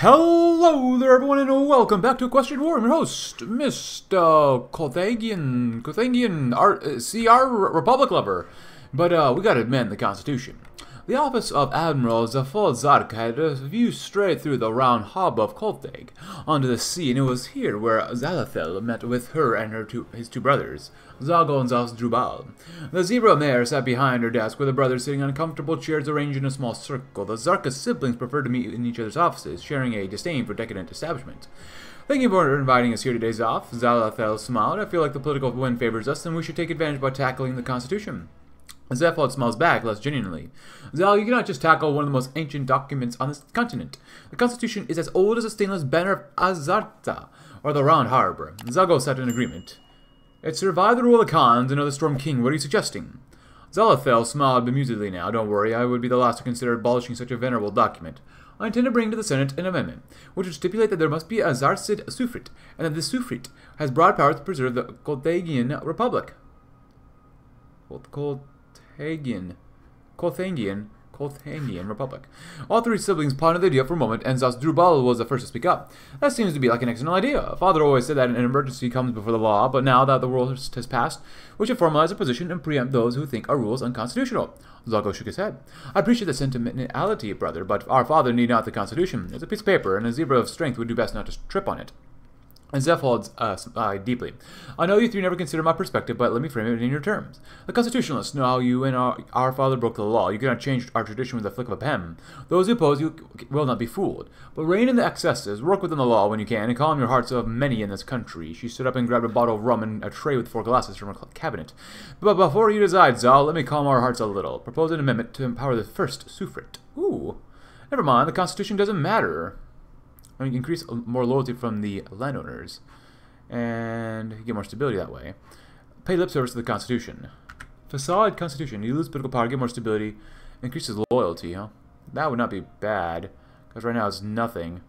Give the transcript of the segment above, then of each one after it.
Hello there, everyone, and welcome back to Question War. I'm your host, Mr. Kothagian, Kothagian, our, uh, CR Republic Lover. But uh, we gotta amend the Constitution. The office of Admiral Zafod Zark had a view straight through the round harbor of Kolthag onto the sea, and it was here where Zalathel met with her and her two, his two brothers, Zago and Zasdrubal. The zebra mare sat behind her desk with the brothers sitting on comfortable chairs arranged in a small circle. The Zarka siblings preferred to meet in each other's offices, sharing a disdain for decadent establishment. Thank you for inviting us here today, Zaf. Zalathel smiled. I feel like the political wind favors us, and we should take advantage by tackling the Constitution. Zephod smiles back less genuinely. Zal, you cannot just tackle one of the most ancient documents on this continent. The Constitution is as old as the stainless banner of Azarta, or the Round Harbor. Zago sat in agreement. It survived the rule of the Khans and of the Storm King. What are you suggesting? Zalathel smiled bemusedly now. Don't worry, I would be the last to consider abolishing such a venerable document. I intend to bring to the Senate an amendment, which would stipulate that there must be a Zarsid Sufrit, and that the Sufrit has broad powers to preserve the Kolthagian Republic. Cold Kothagian, Kothangian, Kothangian Republic. All three siblings pondered the idea for a moment, and Zasdrubal was the first to speak up. That seems to be like an excellent idea. Father always said that an emergency comes before the law, but now that the world has passed, we should formalize a position and preempt those who think our rules unconstitutional. Zago shook his head. I appreciate the sentimentality, brother, but our father need not the Constitution. It's a piece of paper, and a zebra of strength would do best not to trip on it and holds uh, uh, deeply. I know you three never consider my perspective, but let me frame it in your terms. The constitutionalists know how you and our, our father broke the law. You cannot change our tradition with the flick of a pen. Those who oppose you will not be fooled. But rein in the excesses, work within the law when you can, and calm your hearts of many in this country. She stood up and grabbed a bottle of rum and a tray with four glasses from her cabinet. But before you decide, Zal, let me calm our hearts a little. Propose an amendment to empower the first suffrage. Ooh. Never mind, the Constitution doesn't matter. I mean, increase more loyalty from the landowners and get more stability that way. Pay lip service to the Constitution. Facade Constitution. You lose political power, get more stability, increases loyalty, huh? That would not be bad, because right now it's nothing.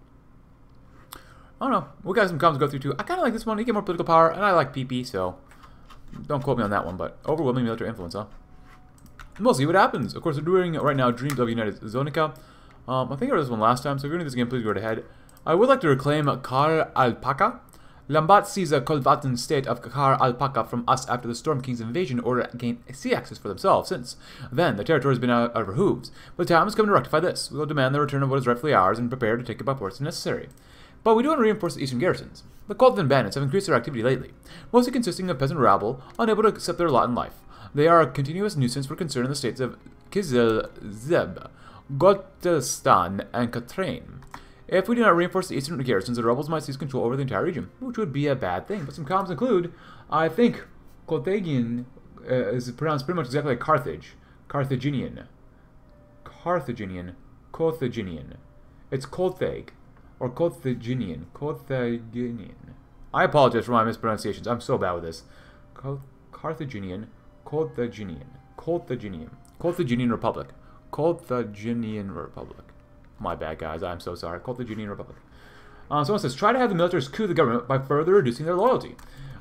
I don't know. We got some comments to go through too. I kind of like this one. You get more political power, and I like PP, so don't quote me on that one, but overwhelming military influence, huh? we'll see what happens. Of course, we're doing right now Dreams of United Zonica. Um, I think I read this one last time, so if you're doing this game, please go ahead. I would like to reclaim Kar Alpaca. Lambat sees a Kolvatin state of Kar Alpaca from us after the Storm King's invasion order gained sea access for themselves. Since then, the territory has been uh, uh, out of our hooves. But the time has come to rectify this. We will demand the return of what is rightfully ours and prepare to take it by force if necessary. But we do want to reinforce the eastern garrisons. The Koltvin bandits have increased their activity lately, mostly consisting of peasant rabble unable to accept their lot in life. They are a continuous nuisance for concern in the states of Kizil Zeb, Gotistan, and Katrain. If we do not reinforce the eastern garrisons, the rebels might seize control over the entire region, which would be a bad thing. But some comments include, I think Carthaginian uh, is pronounced pretty much exactly like Carthage. Carthaginian. Carthaginian. Carthaginian. It's Colthag. Or Carthaginian. Carthaginian. I apologize for my mispronunciations. I'm so bad with this. Carthaginian. Carthaginian. Carthaginian. Carthaginian Republic. Carthaginian Republic. My bad, guys. I'm so sorry. Carthaginian Republic. Uh, someone says, try to have the militaries coup the government by further reducing their loyalty.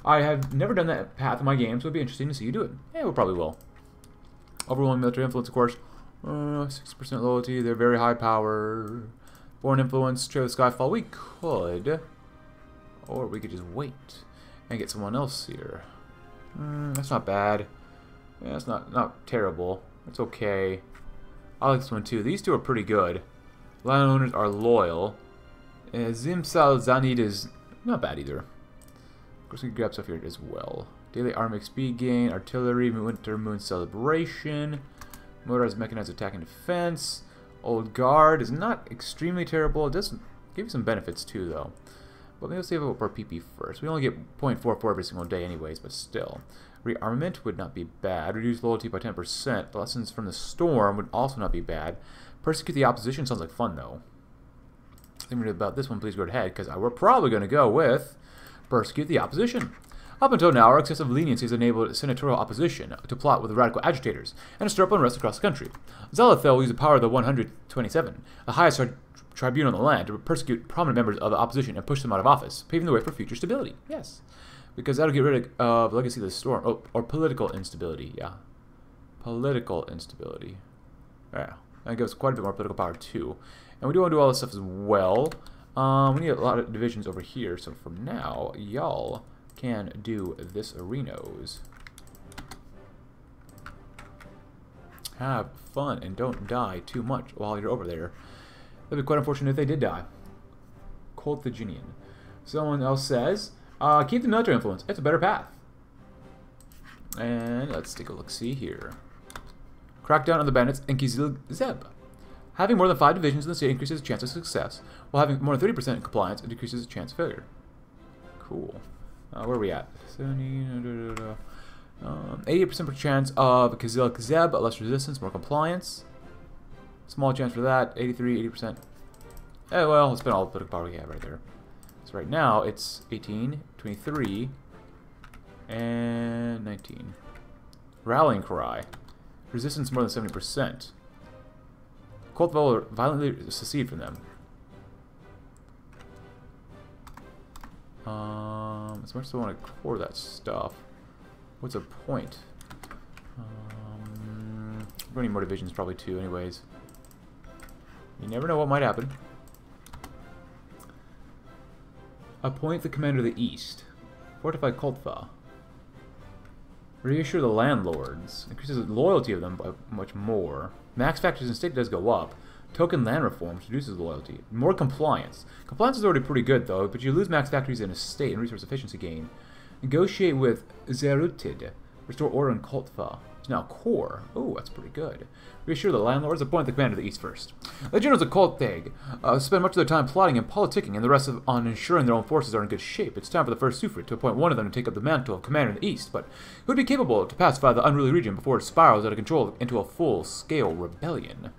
I have never done that path in my game, so it'd be interesting to see you do it. Yeah, we probably will. Overwhelming military influence, of course. 6% uh, loyalty, they're very high power. Foreign influence, trade with Skyfall. We could. Or we could just wait and get someone else here. Mm, that's not bad. Yeah, that's not, not terrible. It's okay. I like this one too. These two are pretty good. Landowners are loyal. Uh, Zimsal Zanid is not bad either. Of course, we can grab stuff here as well. Daily army XP gain, artillery, winter moon celebration, motorized mechanized attack and defense. Old guard is not extremely terrible. It does give you some benefits too, though. But maybe we'll save up our PP first. We only get 0.44 every single day anyways, but still. Rearmament would not be bad. Reduce loyalty by 10%. Lessons from the storm would also not be bad. Persecute the opposition sounds like fun, though. Thinking about this one, please go ahead, because we're probably going to go with persecute the opposition. Up until now, our excessive leniency has enabled senatorial opposition to plot with radical agitators and stir up unrest across the country. Zalathel will use the power of the 127, the highest tri tribunal in the land, to persecute prominent members of the opposition and push them out of office, paving the way for future stability. Yes. Because that'll get rid of uh, Legacy of the Storm. Oh, or political instability, yeah. Political instability. Yeah. That gives quite a bit more political power too. And we do want to do all this stuff as well. Um, we need a lot of divisions over here, so for now, y'all can do this arenos. Have fun and don't die too much while you're over there. That'd be quite unfortunate if they did die. Carthaginian. Someone else says, uh, keep the military influence. It's a better path. And let's take a look-see here. Crackdown on the bandits and Kizil Zeb. Having more than five divisions in the state increases the chance of success, while having more than 30% compliance it decreases the chance of failure. Cool. Uh, where are we at? 70, um, 88% per chance of Kazil Zeb, less resistance, more compliance. Small chance for that, 83, 80%. Eh, well, it's been all the political power we have right there. So right now, it's 18, 23, and 19. Rallying cry. Resistance more than 70%. Colt will violently secede from them. Um, as much as I want to core that stuff, what's the point? Um, need more divisions, probably too anyways. You never know what might happen. Appoint the commander of the East. Fortify Koltva. Reassure the landlords. Increases the loyalty of them by much more. Max factors in state does go up. Token land reforms reduces loyalty. More compliance. Compliance is already pretty good though, but you lose max factories in a state and resource efficiency gain. Negotiate with Zerutid. Restore order in Koltva. Now core. Oh, that's pretty good. Reassure the landlords, appoint the commander of the east first. The generals of Kolthag uh, spend much of their time plotting and politicking, and the rest of, on ensuring their own forces are in good shape. It's time for the first Sufrit to appoint one of them to take up the mantle of commander in the east, but who would be capable to pacify the unruly region before it spirals out of control into a full-scale rebellion.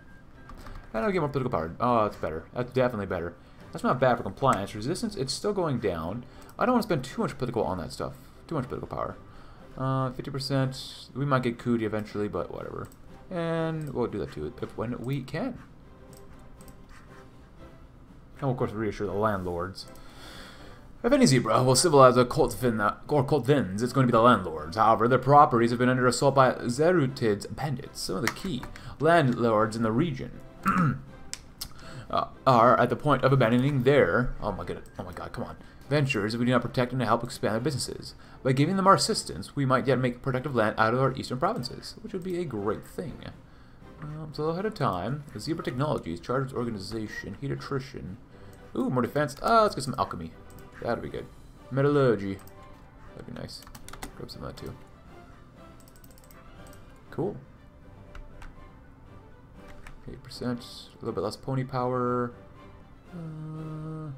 I get more political power? Oh, that's better. That's definitely better. That's not bad for compliance. Resistance, it's still going down. I don't want to spend too much political on that stuff. Too much political power. Uh, 50%. We might get Cootie eventually, but whatever. And we'll do that too if when we can. And we'll, of course, reassure the landlords. If any zebra will civilize a Koltvin or Koltvins, it's going to be the landlords. However, their properties have been under assault by Zerutid's bandits, some of the key landlords in the region. uh, are at the point of abandoning their oh my god oh my god come on ventures if we do not protect and help expand their businesses. By giving them our assistance, we might yet make productive land out of our eastern provinces, which would be a great thing. Um, so ahead of time, Zebra Technologies, Chartered Organization, Heat Attrition. Ooh, more defense. Ah, let's get some alchemy. That'd be good. Metallurgy. That'd be nice. Grab some of that too. Cool. 8%, a little bit less pony power. Uh,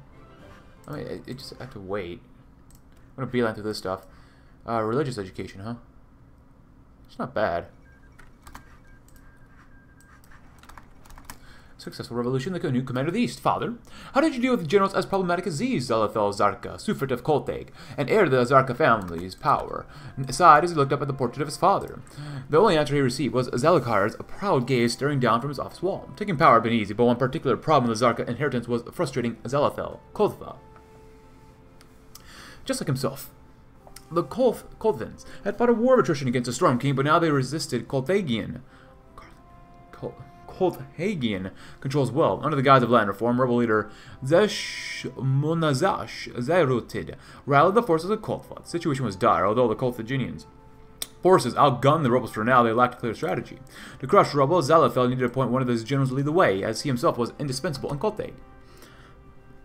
I mean, just have to wait. I'm gonna beeline through this stuff. Uh, religious education, huh? It's not bad. Successful revolution, the new commander of the East. Father, how did you deal with the generals as problematic as these? Zalathel Zarka, Sufrit of Kolteg, and heir to the Zarka family's power, sighed as he looked up at the portrait of his father. The only answer he received was Zamilkar's proud gaze staring down from his office wall. Taking power had been easy, but one particular problem with the Zarka inheritance was frustrating Zalathel, Koltva just like himself. The Kolth Koltvins had fought a war of attrition against the Storm King, but now they resisted Kolthagian. Kolthagian controls well. Under the guise of land reform, rebel leader Zesh Munazash Zerutid rallied the forces of Koltva. The situation was dire, although the Kolthaginians forces outgunned the rebels for now, they lacked a clear strategy. To crush rebels, Zalafel needed to appoint one of his generals to lead the way, as he himself was indispensable in Kolthag.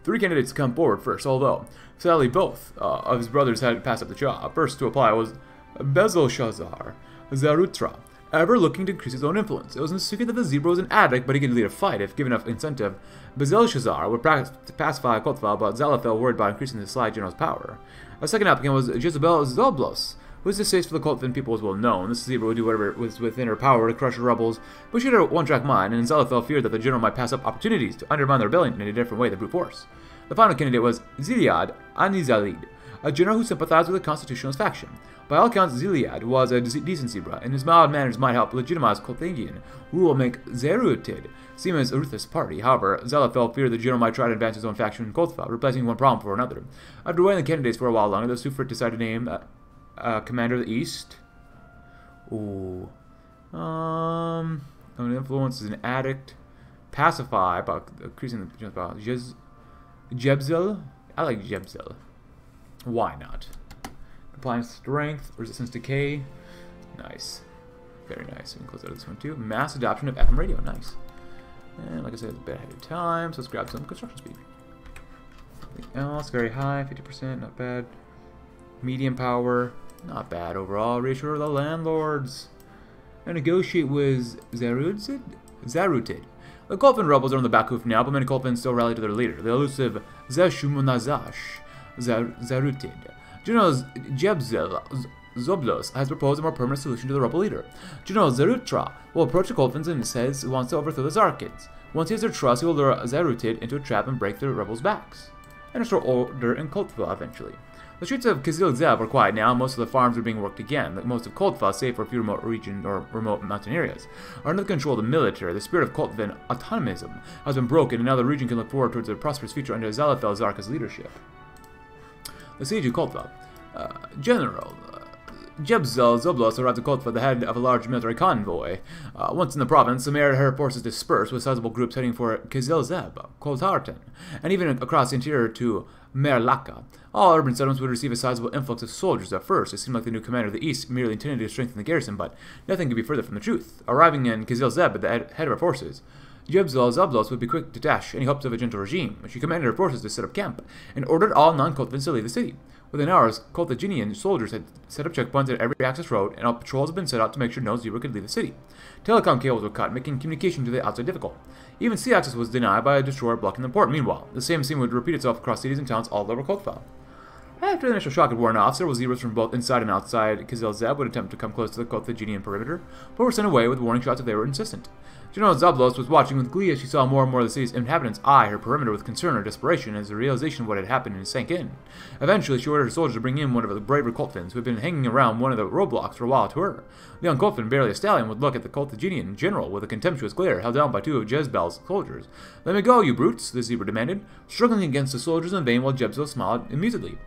Three candidates come forward first, although sadly both uh, of his brothers had passed up the job. First to apply was Bezelshazar Zarutra, ever looking to increase his own influence. It was in secret that the zebra was an addict, but he could lead a fight if given enough incentive. Bezelshazar would pacify Koltva, but Zalafel worried about increasing the Sly General's power. A second applicant was Jezebel Zoblos, whose distaste for the Koltvin people was well known. This zebra would do whatever was within her power to crush the rebels, but she had a one-track mind, and Zelafel feared that the general might pass up opportunities to undermine the rebellion in a different way than brute force. The final candidate was Ziliad Anizalid, a general who sympathized with the constitutionalist faction. By all accounts, Ziliad was a decent zebra, and his mild manners might help legitimize Kolthagian, who will make Zerutid seem as a ruthless party. However, Zelafel feared the general might try to advance his own faction in Koltva, replacing one problem for another. After weighing the candidates for a while longer, the Sufrit decided to name uh, uh, Commander of the East. Ooh. Um, influence is an addict. Pacify by increasing the about Jez, Jebzel. I like Jebzel. Why not? Compliance strength, resistance decay. Nice. Very nice. We can close out this one too. Mass adoption of FM radio. Nice. And like I said, it's a bit ahead of time, so let's grab some construction speed. Something else, very high, 50%, not bad. Medium power, not bad overall. Reassure the landlords. And negotiate with Zarutid? The Koltvin rebels are on the back hoof now, but many Koltvin still rally to their leader, the elusive Zeshumunazash Zarutid. General Jebzel Zoblos has proposed a more permanent solution to the rebel leader. General Zerutra will approach the Koltvins and says he wants to overthrow the Zarkids. Once he has their trust, he will lure Zarutid into a trap and break the rebels' backs, and restore order in Koltva eventually. The streets of Kizil Zeb are quiet now, most of the farms are being worked again. Most of Koltva, save for a few remote regions or remote mountain areas, are under the control of the military. The spirit of Koltvan autonomism has been broken, and now the region can look forward towards a prosperous future under Zalafel Zarka's leadership. The siege of Koltva. Uh, General, Jebzel Zoblos arrived at Koltva, the head of a large military convoy. Uh, once in the province, the Her forces dispersed, with sizable groups heading for Kizil Zeb, Koltarten, and even across the interior to Merlaka. All urban settlements would receive a sizable influx of soldiers at first. It seemed like the new commander of the East merely intended to strengthen the garrison, but nothing could be further from the truth. Arriving in Kizil Zeb at the head of her forces, Jebzal Zablos would be quick to dash any hopes of a gentle regime. She commanded her forces to set up camp, and ordered all non-Koltvins to leave the city. Within hours, Carthaginian soldiers had set up checkpoints at every access road, and all patrols had been set out to make sure no zebra could leave the city. Telecom cables were cut, making communication to the outside difficult. Even sea access was denied by a destroyer blocking the port. Meanwhile, the same scene would repeat itself across cities and towns all over Koltva. After the initial shock had worn off, several zebras from both inside and outside Kizil Zeb would attempt to come close to the Carthaginian perimeter, but were sent away with warning shots if they were insistent. General Zablos was watching with glee as she saw more and more of the city's inhabitants eye her perimeter with concern or desperation as the realization of what had happened sank in. Eventually, she ordered her soldiers to bring in one of the braver Koltvins who had been hanging around one of the roadblocks for a while to her. The young Koltvin, barely a stallion, would look at the Carthaginian general with a contemptuous glare held down by two of Jezebel's soldiers. Let me go, you brutes, the zebra demanded, struggling against the soldiers in vain while Jezebel smiled amusedly.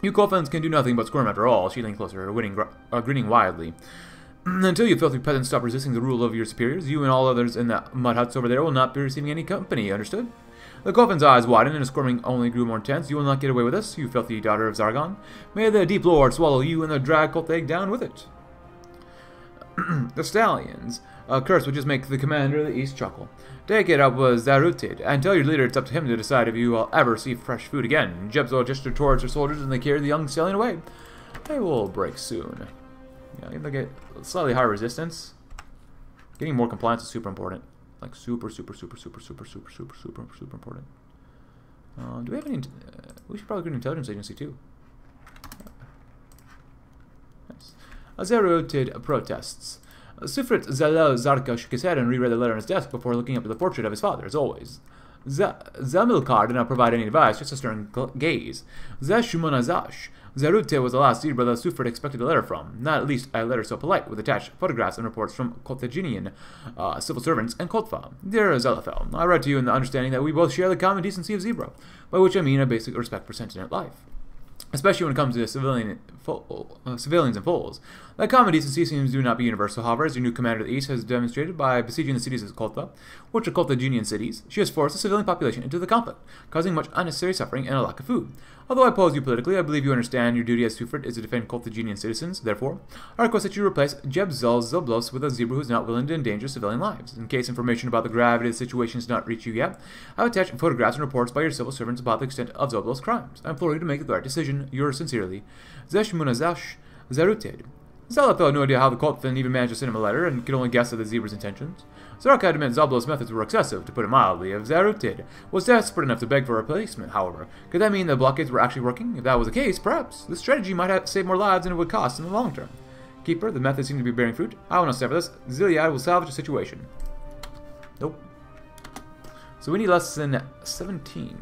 You Koltvins can do nothing but squirm after all, she leaned closer, winning, uh, grinning wildly. Until you filthy peasants stop resisting the rule of your superiors, you and all others in the mud huts over there will not be receiving any company, understood? The Koltvin's eyes widened and his squirming only grew more intense. You will not get away with us, you filthy daughter of Zargon. May the deep lord swallow you and the drag Koltheg down with it. the stallions. A curse would just make the commander of the east chuckle. Take it up with Zarutid, and tell your leader it's up to him to decide if you will ever see fresh food again. Jebzo gestured towards her soldiers and they carried the young stallion away. They will break soon. Yeah, they get slightly higher resistance. Getting more compliance is super important. Like super, super, super, super, super, super, super, super, super important. Uh, do we have any? Uh, we should probably get an intelligence agency too. Nice. Did protests. Sufrit Zalel Zarka shook his head and reread the letter on his desk before looking up at the portrait of his father, as always. Zamilkar did not provide any advice, just a stern gaze. Zashumonazash Zarute was the last zebra that Sufred expected a letter from, not at least a letter so polite, with attached photographs and reports from Carthaginian uh, civil servants and Koltva. Dear Zelafel, I write to you in the understanding that we both share the common decency of zebra, by which I mean a basic respect for sentient life especially when it comes to civilian, uh, civilians and fools. That common decency seems to not be universal, however, as your new commander of the East has demonstrated by besieging the cities of Kolta, which are Koltaginian cities. She has forced the civilian population into the conflict, causing much unnecessary suffering and a lack of food. Although I oppose you politically, I believe you understand your duty as Sufrit is to defend Koltaginian citizens. Therefore, I request that you replace Jebzel Zoblos with a zebra who is not willing to endanger civilian lives. In case information about the gravity of the situation has not reached you yet, I have attached photographs and reports by your civil servants about the extent of Zoblos' crimes. I implore you to make the right decision. Yours sincerely, Zesh Munazash. Zalap had no idea how the Koltvin even managed to send him a letter, and could only guess at the zebra's intentions. Zark had admitted Zablo's methods were excessive, to put it mildly. If Zarutid was desperate enough to beg for a replacement, however, could that mean the blockades were actually working? If that was the case, perhaps this strategy might have saved more lives than it would cost in the long term. Keeper, the method seems to be bearing fruit. I will not stand for this. Ziliad will salvage the situation. Nope. So we need less than 17%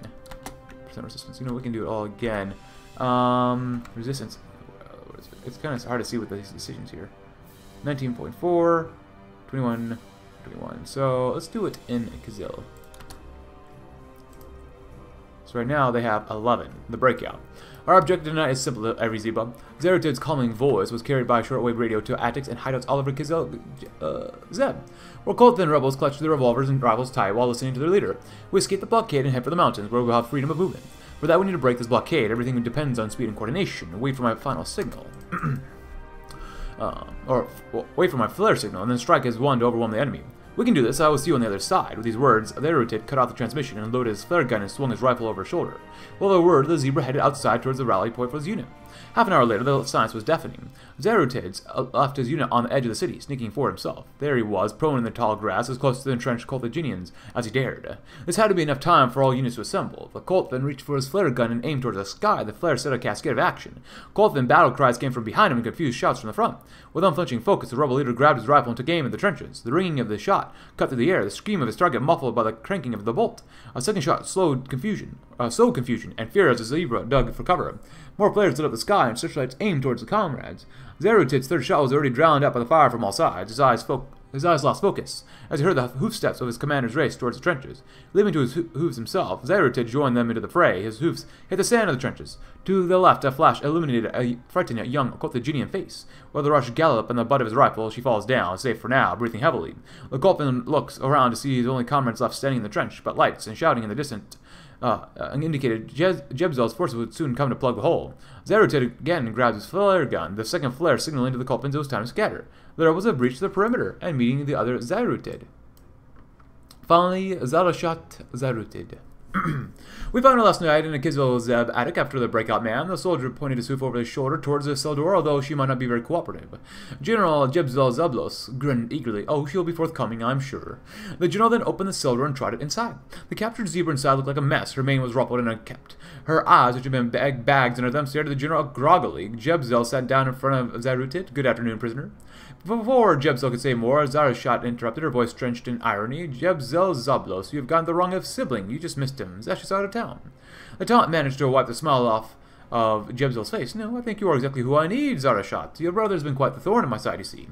resistance. You know, we can do it all again. Um, resistance. It's kind of hard to see with these decisions here. 19.4, 21, 21. So let's do it in Kazil. So right now they have 11, the breakout. Our objective tonight is simple, every Zebra. Zerutid's calming voice was carried by shortwave radio to attics and hideouts all over Kizel, uh, Zeb. Where Koltvin rebels clutched their revolvers and rifles tight while listening to their leader. We escape the blockade and head for the mountains, where we'll have freedom of movement. For that, we need to break this blockade. Everything depends on speed and coordination. Wait for my final signal. uh, or wait for my flare signal, and then strike as one to overwhelm the enemy. We can do this, I will see you on the other side. With these words, Zerutid cut off the transmission and loaded his flare gun and swung his rifle over his shoulder. With a word, the zebra headed outside towards the rally point for his unit. Half an hour later, the silence was deafening. Zerutids uh, left his unit on the edge of the city, sneaking forward himself. There he was, prone in the tall grass, as close to the entrenched Carthaginians as he dared. This had to be enough time for all units to assemble. The Koltvin reached for his flare gun and aimed towards the sky. The flare set a cascade of action. Koltvin battle cries came from behind him and confused shouts from the front. With unflinching focus, the rebel leader grabbed his rifle and took aim at the trenches. The ringing of the shot cut through the air, the scream of his target muffled by the cranking of the bolt. A second shot slowed confusion, uh, sowed confusion and fear as the zebra dug for cover. More players lit up the sky and searchlights aimed towards the comrades. Zerutid's third shot was already drowned out by the fire from all sides. His eyes, his eyes lost focus as he heard the hoofsteps of his commander's race towards the trenches. Leaping to his ho hooves himself, Zerutid joined them into the fray. His hoofs hit the sand of the trenches. To the left, a flash illuminated a frightened young Carthaginian face. While the rush gallop on the butt of his rifle, she falls down, safe for now, breathing heavily. The Koltvin looks around to see his only comrades left standing in the trench, but lights and shouting in the distance uh, uh, indicated Jebzel's forces would soon come to plug the hole. Zerutid again grabbed his flare gun, the second flare signaling to the Koltvins it was time to scatter. There was a breach to the perimeter, and meeting the other Zerutid. Finally, Zarashat Zerutid. we found her last night in a Kizil Zeb attic after the breakout man. The soldier pointed his hoof over his shoulder towards the cell door, although she might not be very cooperative. General Jebzel Zablos grinned eagerly. Oh, she'll be forthcoming, I'm sure. The general then opened the cell door and tried it inside. The captured zebra inside looked like a mess. Her mane was ruffled and unkempt. Her eyes, which had been bag bags under them, stared at the general groggily. Jebzel sat down in front of Zarutit. Good afternoon, prisoner. Before Jebzel could say more, Zarashat interrupted, her voice drenched in irony. Jebzel Zablos, you have gotten the wrong of sibling. You just missed him. Zash out of town. The taunt managed to wipe the smile off of Jebzel's face. No, I think you are exactly who I need, Zarashat. Your brother has been quite the thorn in my side, you see.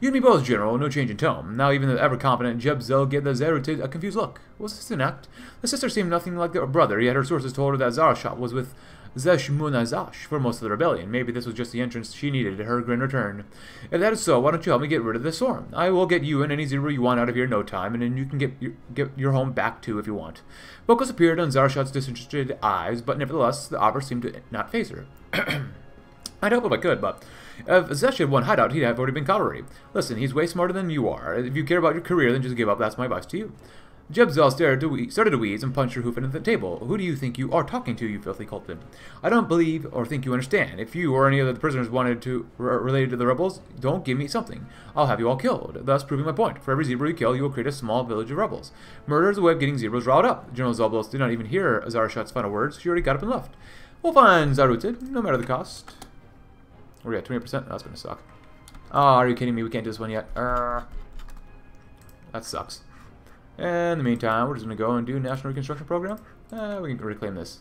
You and me both, General, no change in tone. Now even the ever-competent Jebzel gave the Zerutid a confused look. Was this an act? The sister seemed nothing like her brother, yet her sources told her that Zarashat was with Zeshmunazash for most of the rebellion. Maybe this was just the entrance she needed to her grin return. If that is so, why don't you help me get rid of this storm? I will get you and any zero you want out of here in no time, and then you can get your, get your home back too if you want. Focus appeared on Zarashat's disinterested eyes, but nevertheless, the offer seemed to not phase her. I'd help if I could, but if Zesh had one hideout, he'd have already been caught already. Listen, he's way smarter than you are. If you care about your career, then just give up. That's my advice to you. Jebzel started to, started to wheeze and punched her hoof into the table. Who do you think you are talking to, you filthy culprit? I don't believe or think you understand. If you or any of the prisoners wanted to related to the rebels, don't give me something. I'll have you all killed, thus proving my point. For every zebra you kill, you will create a small village of rebels. Murder is a way of getting zebras riled up. General Zablos did not even hear Zarashat's final words. She already got up and left. We'll find Zarutid, no matter the cost. We're at 20%. That's to suck. Oh, are you kidding me? We can't do this one yet. Uh, that sucks. And in the meantime, we're just going to go and do National Reconstruction Program. Uh, we can reclaim this.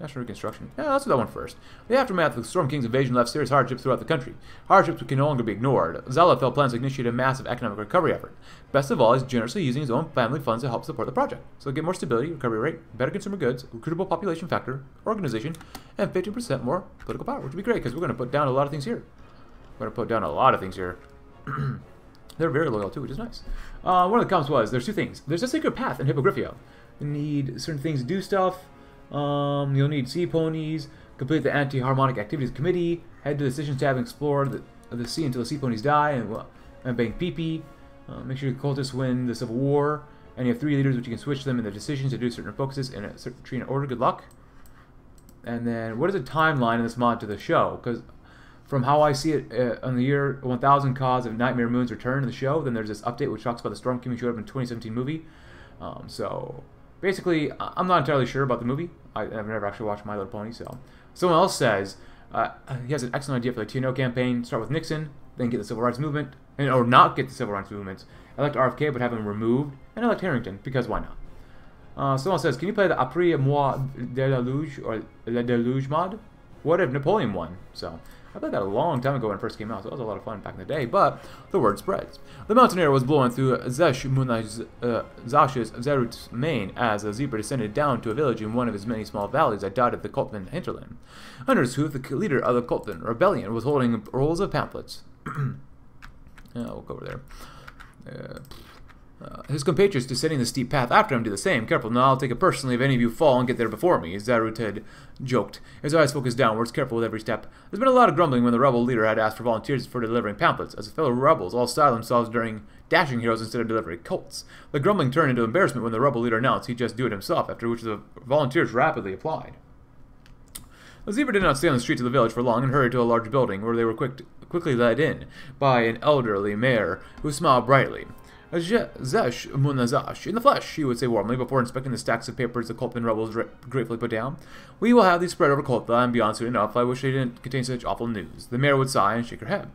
National Reconstruction. Yeah, let's do that one first. The aftermath of the Storm King's invasion left serious hardships throughout the country. Hardships which can no longer be ignored. Zala plans to initiate a massive economic recovery effort. Best of all, he's generously using his own family funds to help support the project. So get more stability, recovery rate, better consumer goods, recruitable population factor, organization, and 15% more political power, which would be great because we're going to put down a lot of things here. We're going to put down a lot of things here. They're very loyal too, which is nice. Uh, one of the comments was, there's two things. There's a secret path in Hippogriffia. You need certain things to do stuff. Um, you'll need sea ponies, complete the anti-harmonic activities committee, head to the decisions tab and explore the, the sea until the sea ponies die, and, and bank PP. Uh, make sure the cultists win the civil war. And you have three leaders which you can switch them in the decisions to do certain focuses in a certain tree in order. Good luck. And then, what is the timeline in this mod to the show? Because from how I see it, uh, on the year 1000 Cause of Nightmare Moon's return to the show, then there's this update which talks about the Storm King showed up in 2017 movie. Um, so basically, I'm not entirely sure about the movie. I, have never actually watched My Little Pony, so someone else says uh, he has an excellent idea for the TNO campaign. Start with Nixon, then get the civil rights movement, and, or not get the civil rights movement. Elect RFK, but have him removed, and elect Harrington because why not? Uh, someone says, can you play the Après moi de la Luge or Le Deluge mod? What if Napoleon won? So I played that a long time ago when it first came out, so it was a lot of fun back in the day, but the word spreads. The mountaineer was blowing through Zesh Munazash's uh, Zerut's mane as a zebra descended down to a village in one of his many small valleys that dotted the Koltvin hinterland. Under his hoof, the leader of the Koltvin rebellion was holding rolls of pamphlets. yeah, we'll go over there. Uh, uh, his compatriots descending the steep path after him do the same. Careful, now I'll take it personally if any of you fall and get there before me, Zarut had joked, his eyes focused downwards, careful with every step. There's been a lot of grumbling when the rebel leader had asked for volunteers for delivering pamphlets, as his fellow rebels all styled themselves during dashing heroes instead of delivering cults. The grumbling turned into embarrassment when the rebel leader announced he'd just do it himself, after which the volunteers rapidly applied. The zebra did not stay on the streets of the village for long and hurried to a large building, where they were quick quickly led in by an elderly mayor who smiled brightly. Zesh Munazash, in the flesh, he would say warmly before inspecting the stacks of papers the Koltvin rebels gratefully put down. We will have these spread over Koltha and beyond soon enough. I wish they didn't contain such awful news. The mayor would sigh and shake her head.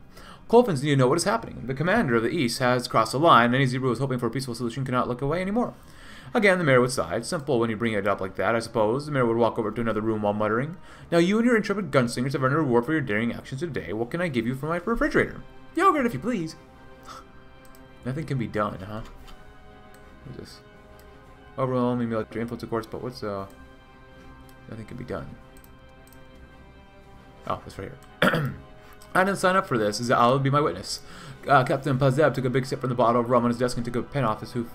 Koltvins need to know what is happening. The commander of the East has crossed the line, and any Zebra who is hoping for a peaceful solution cannot look away anymore. Again, the mayor would sigh. Simple when you bring it up like that, I suppose. The mayor would walk over to another room while muttering. Now you and your intrepid gunslingers have earned a reward for your daring actions today. What can I give you for my refrigerator? Yogurt, if you please. Nothing can be done, huh? What is this? Overwhelming military influence, of course, but what's, uh... Nothing can be done. Oh, that's right here. I didn't sign up for this, as I'll be my witness. Uh, Captain Pazeb took a big sip from the bottle of rum on his desk and took a pen off his hoof.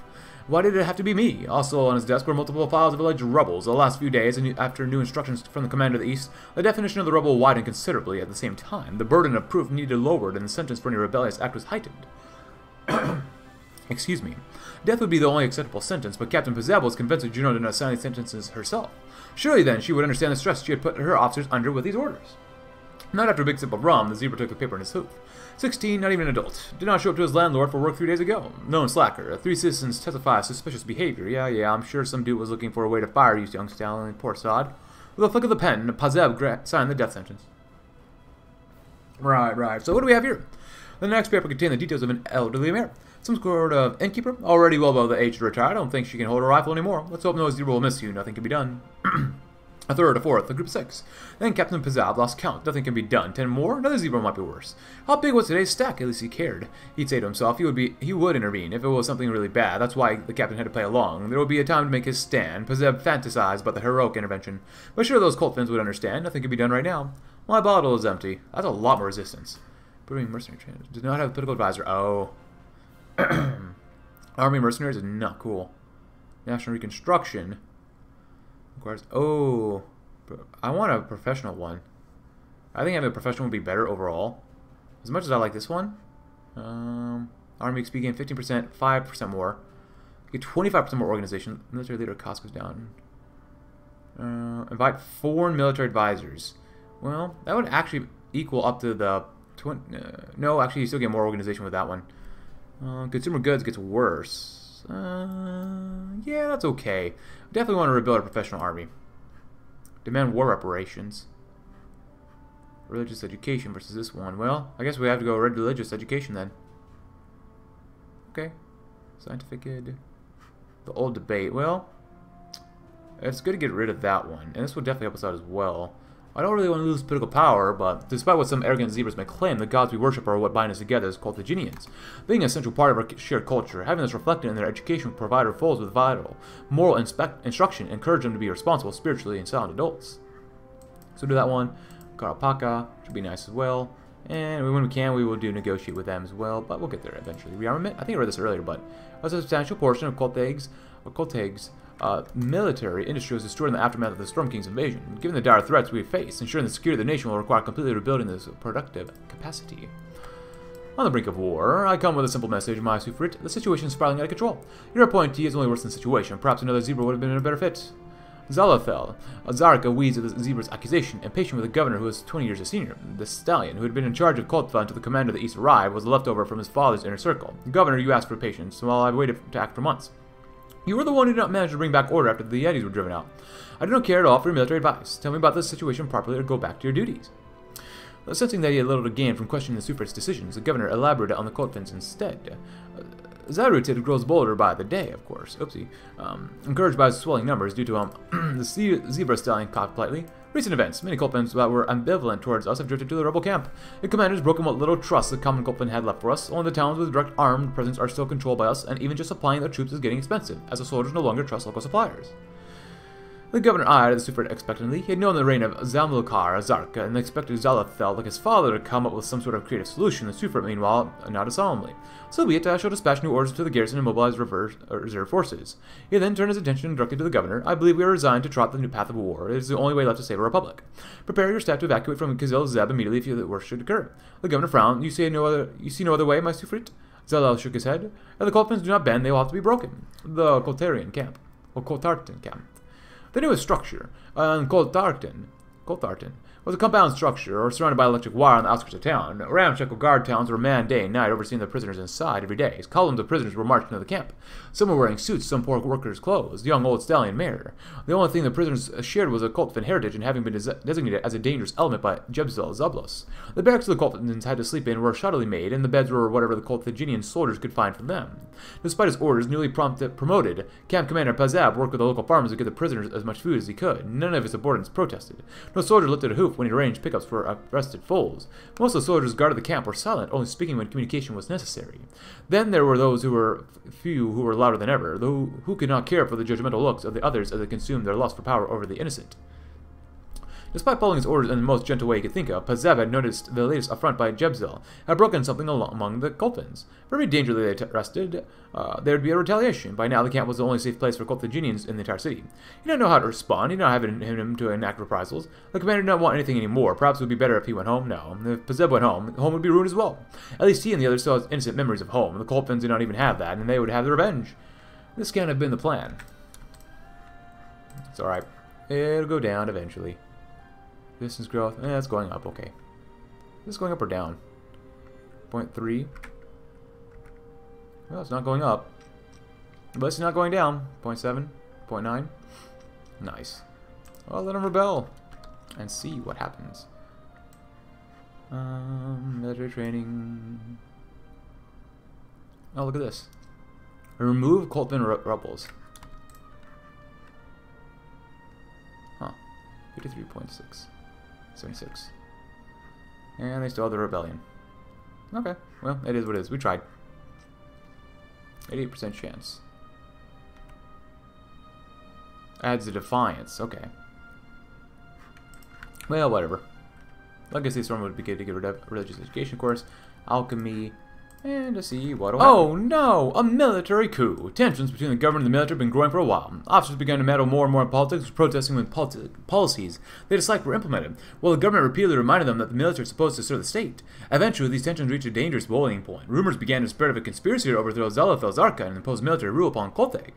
Why did it have to be me? Also on his desk were multiple files of alleged rebels. The last few days, and after new instructions from the commander of the East, the definition of the rebel widened considerably at the same time. The burden of proof needed lowered, and the sentence for any rebellious act was heightened. Excuse me. Death would be the only acceptable sentence, but Captain Pazab was convinced that Juno did not sign these sentences herself. Surely then she would understand the stress she had put her officers under with these orders. Not after a big sip of rum, the zebra took the paper in his hoof. Sixteen, not even an adult. Did not show up to his landlord for work three days ago. Known slacker. Three citizens testify suspicious behavior. Yeah, yeah, I'm sure some dude was looking for a way to fire you, young stallion. Poor sod. With a flick of the pen, Pazeb signed the death sentence. Right, right. So what do we have here? The next paper contained the details of an elderly mayor. Some sort of innkeeper, already well above the age to retire. I don't think she can hold a rifle anymore. Let's hope no zero will miss you. Nothing can be done. a third, a fourth, a group of six. Then Captain Pizab lost count. Nothing can be done. Ten more? Another zebra might be worse. How big was today's stack? At least he cared. He'd say to himself he would be he would intervene if it was something really bad. That's why the captain had to play along. There would be a time to make his stand. Pizab fantasized about the heroic intervention. But sure those Koltvins would understand. Nothing can be done right now. My bottle is empty. That's a lot more resistance. Brewing mercenary trainers. Did not have a political advisor. Oh. Army mercenaries is not cool. National Reconstruction requires. Oh, I want a professional one. I think having a professional would be better overall. As much as I like this one, um, Army XP gain 15%, 5% more. Get 25% more organization. Military leader cost goes down. Uh, invite foreign military advisors. Well, that would actually equal up to the... Uh, no, actually, you still get more organization with that one. Uh, consumer goods gets worse. Uh, yeah, that's okay. Definitely want to rebuild a professional army. Demand war reparations. Religious education versus this one. Well, I guess we have to go religious education then. Okay. Scientific ed. The old debate. Well, it's good to get rid of that one. And this will definitely help us out as well. I don't really want to lose political power, but despite what some arrogant zebras may claim, the gods we worship are what bind us together as Carthaginians. Being a central part of our shared culture, having this reflected in their education will provide our foes with vital, moral instruction, encourage them to be responsible, spiritually, and sound adults. So do that one. Karapaka should be nice as well. And when we can, we will do negotiate with them as well, but we'll get there eventually. Rearmament? I think I read this earlier, but a substantial portion of Koltheg's, or Koltheg's uh, military industry was destroyed in the aftermath of the Storm King's invasion. Given the dire threats we face, ensuring the security of the nation will require completely rebuilding this productive capacity. On the brink of war, I come with a simple message, my Sufrit. The situation is spiraling out of control. Your appointee is only worse than the situation. Perhaps another zebra would have been in a better fit. Zalafel, Zarka weeds at the zebra's accusation, impatient with the governor who was 20 years his senior. The stallion, who had been in charge of Koltva until the commander of the East arrived, was a leftover from his father's inner circle. Governor, you asked for patience, while I've waited to act for months. You were the one who did not manage to bring back order after the Yetis were driven out. I do not care at all for your military advice. Tell me about the situation properly or go back to your duties. Sensing that he had little to gain from questioning the Sufrit's decisions, the governor elaborated on the Koltvins instead. Zarutid grows bolder by the day, of course. Oopsie. Um, encouraged by swelling numbers due to um, the zebra stallion cocked politely. Recent events. Many Koltvins that were ambivalent towards us have drifted to the rebel camp. The commanders broken what little trust the common Koltvin had left for us. Only the towns with direct armed presence are still controlled by us, and even just supplying their troops is getting expensive, as the soldiers no longer trust local suppliers. The governor eyed the Sufred expectantly. He had known the reign of Zamilcar Azarka and expected Zalathel, like his father, to come up with some sort of creative solution. The Sufred, meanwhile, nodded solemnly. So be it, I shall dispatch new orders to the garrison and mobilize uh, reserve forces. He then turned his attention directly to the governor. I believe we are resigned to trot the new path of war. It is the only way left to save a republic. Prepare your staff to evacuate from Kizil Zeb immediately if the worst should occur. The governor frowned. You see no other you see no other way, my Sufrit? Zalal shook his head. If the Koltvins do not bend, they will have to be broken. The Coltarian camp. Or Coltartan camp. The newest structure, uh, on Coltartan, Coltartan, was a compound structure or surrounded by electric wire on the outskirts of town. Ramshackle guard towns were manned day and night, overseeing the prisoners inside every day. As columns of prisoners were marched into the camp. Some were wearing suits, some poor workers' clothes, the young old stallion mare. The only thing the prisoners shared was a Koltvin heritage and having been designated as a dangerous element by Jebzel Zublos. The barracks the Koltvins had to sleep in were shoddily made, and the beds were whatever the Colthaginian soldiers could find for them. Despite his orders, newly promoted, Camp Commander Pazab worked with the local farmers to get the prisoners as much food as he could. None of his subordinates protested. No soldier lifted a hoof when he arranged pickups for arrested foals. Most of the soldiers guarded the camp were silent, only speaking when communication was necessary. Then there were those who were few who were louder than ever, though who could not care for the judgmental looks of the others as they consumed their lust for power over the innocent. Despite following his orders in the most gentle way he could think of, Pazeb had noticed the latest affront by Jebzel had broken something among the Koltvins. For every danger they arrested, uh, there would be a retaliation. By now, the camp was the only safe place for Colthaginians in the entire city. He didn't know how to respond. He did not have in him to enact reprisals. The commander did not want anything anymore. Perhaps it would be better if he went home. No. If Pazeb went home, home would be ruined as well. At least he and the others still had innocent memories of home. The Koltvins did not even have that, and they would have the revenge. This can't have been the plan. It's alright. It'll go down eventually. Distance growth, eh, it's going up, okay. Is this going up or down? 0.3. Well, it's not going up. But it's not going down. 0.7, 0.9. Nice. Well, let him rebel. And see what happens. Um, military training. Oh, look at this. Remove Koltvin re rebels. Huh. 53.6. 76. And they still have the rebellion. Okay, well, it is what it is. We tried. 88% chance. Adds a defiance. Okay. Well, whatever. Legacy Storm would be good to get rid of. Religious education course. Alchemy. And to see what Oh happen. no! A military coup! Tensions between the government and the military have been growing for a while. Officers began to meddle more and more in politics, protesting when politi policies they disliked were implemented, while the government repeatedly reminded them that the military is supposed to serve the state. Eventually, these tensions reached a dangerous boiling point. Rumors began to spread of a conspiracy to overthrow Zelafel Zarka and impose military rule upon Koltheg.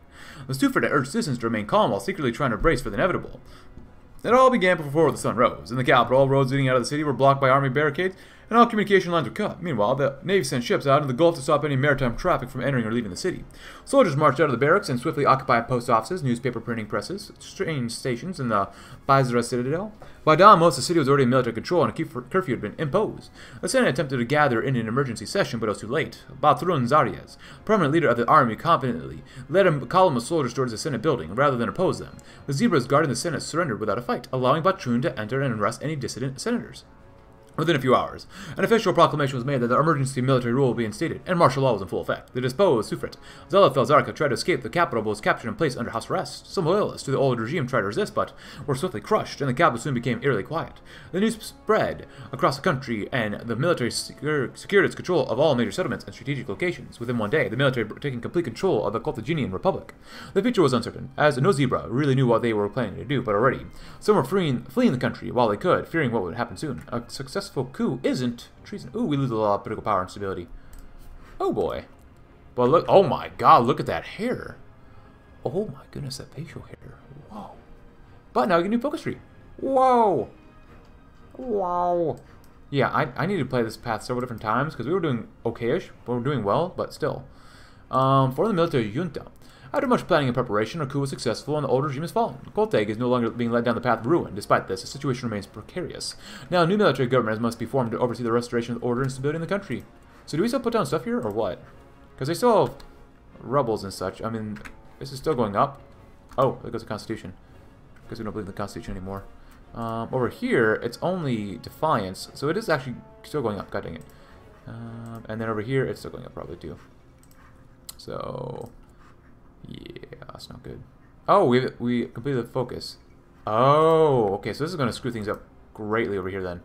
The Stuford urged citizens to remain calm while secretly trying to brace for the inevitable. It all began before the sun rose. In the capital, all roads leading out of the city were blocked by army barricades, and all communication lines were cut. Meanwhile, the Navy sent ships out into the Gulf to stop any maritime traffic from entering or leaving the city. Soldiers marched out of the barracks and swiftly occupied post offices, newspaper printing presses, train stations, and the Bizera Citadel. By dawn, most of the city was already in military control and a curfew had been imposed. The Senate attempted to gather in an emergency session, but it was too late. Batrun Zarias, permanent leader of the army, confidently led a column of soldiers towards the Senate building, rather than oppose them. The zebras guarding the Senate surrendered without a fight, allowing Batrun to enter and arrest any dissident senators. Within a few hours, an official proclamation was made that the emergency military rule would be instated, and martial law was in full effect. The deposed Sufret, Zelafel Zarka, tried to escape the capital but was captured and placed under house arrest. Some loyalists to the old regime tried to resist, but were swiftly crushed, and the capital soon became eerily quiet. The news spread across the country, and the military secured its control of all major settlements and strategic locations. Within one day, the military were taking complete control of the Carthaginian Republic. The future was uncertain, as no Zebra really knew what they were planning to do, but already some were fleeing, fleeing the country while they could, fearing what would happen soon. A successful coup isn't treason. Ooh, we lose a lot of political power and stability. Oh boy. But look, oh my god, look at that hair. Oh my goodness, that facial hair. Whoa. But now we get a new focus tree. Whoa. Wow. Yeah, I, I need to play this path several different times because we were doing okay-ish, but we're doing well, but still. Um, for the military junta. After much planning and preparation, our coup was successful and the old regime has fallen. Kolteg is no longer being led down the path of ruin. Despite this, the situation remains precarious. Now, a new military government must be formed to oversee the restoration of order and stability in the country. So do we still put down stuff here, or what? Because they still have rebels and such. I mean, this is still going up. Oh, there goes the Constitution. Because we don't believe in the Constitution anymore. Um, over here, it's only Defiance, so it is actually still going up. God dang it. Um, and then over here, it's still going up probably too. So, yeah, that's not good. Oh, we we completed the focus. Oh, okay, so this is going to screw things up greatly over here then.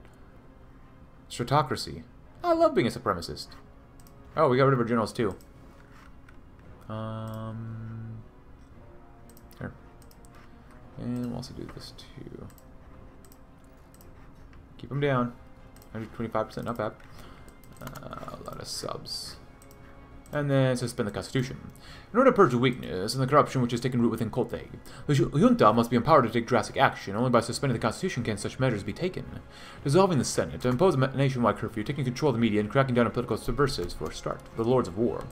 Stratocracy. I love being a supremacist. Oh, we got rid of our generals too. Um, here. And we'll also do this too. Keep them down. 125% up bad. Uh, a lot of subs. And then suspend the Constitution. In order to purge the weakness and the corruption which has taken root within Kolthag, the junta must be empowered to take drastic action. Only by suspending the Constitution can such measures be taken. Dissolving the Senate, to impose a nationwide curfew, taking control of the media, and cracking down on political subversives for a start. The Lords of War.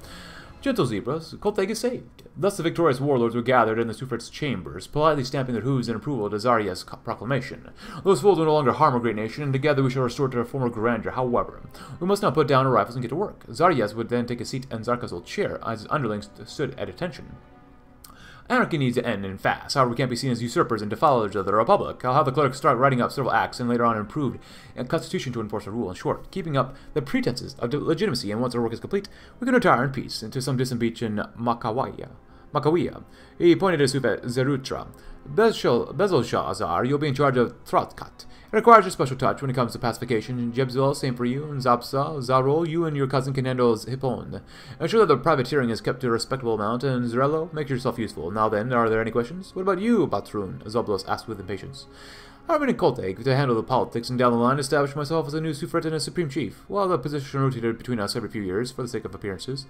Gentle zebras, Kolthag is saved. Thus the victorious warlords were gathered in the Suffet's chambers, politely stamping their hooves in approval to Zarya's proclamation. Those fools will no longer harm our great nation, and together we shall restore to our former grandeur. However, we must not put down our rifles and get to work. Zaryas would then take a seat in Zarka's old chair, as his underlings stood at attention. Anarchy needs to end and fast. However, we can't be seen as usurpers and defilers of the Republic. I'll have the clerks start writing up several acts and later on improve a uh, constitution to enforce a rule. In short, keeping up the pretenses of legitimacy, and once our work is complete, we can retire in peace into some distant beach in Makawaya. Makawiya. He pointed to Sufet Zerutra. Bezel you'll be in charge of Throthkat. It requires a special touch when it comes to pacification. Jebzil, same for you. And Zapsa, Zarol, you and your cousin can handle Hippon. Ensure that the privateering is kept to a respectable amount. And Zerello, make yourself useful. Now then, are there any questions? What about you, Batrun? Zoblos asked with impatience. Been in Kolteg to handle the politics and down the line establish myself as a new Sufret and a Supreme Chief, while the position rotated between us every few years for the sake of appearances.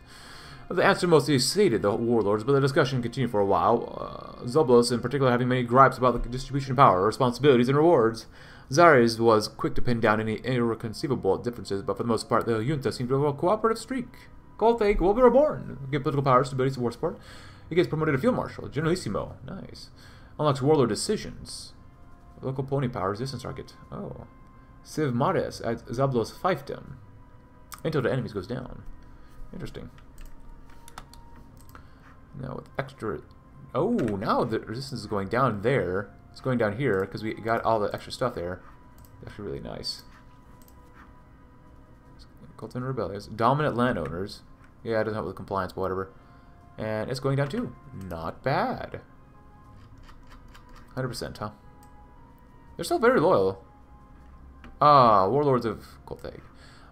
The answer mostly stated the warlords, but the discussion continued for a while, uh, Zoblos in particular having many gripes about the distribution of power, responsibilities, and rewards. Zares was quick to pin down any irreconcilable differences, but for the most part, the junta seemed to have a cooperative streak. Kolthag will be reborn. Give political power, stability, war support. He gets promoted to field marshal, generalissimo. Nice. Unlocks warlord decisions. Local pony power resistance target. Oh. Civ Mares at Zablos fiefdom. Until the enemies goes down. Interesting. Now with extra... Oh, now the resistance is going down there. It's going down here because we got all the extra stuff there. Actually really nice. Colton Rebellious. Dominant landowners. Yeah, it doesn't help with compliance, whatever. And it's going down too. Not bad. 100%, huh? They're still very loyal. Ah, Warlords of Kolthag.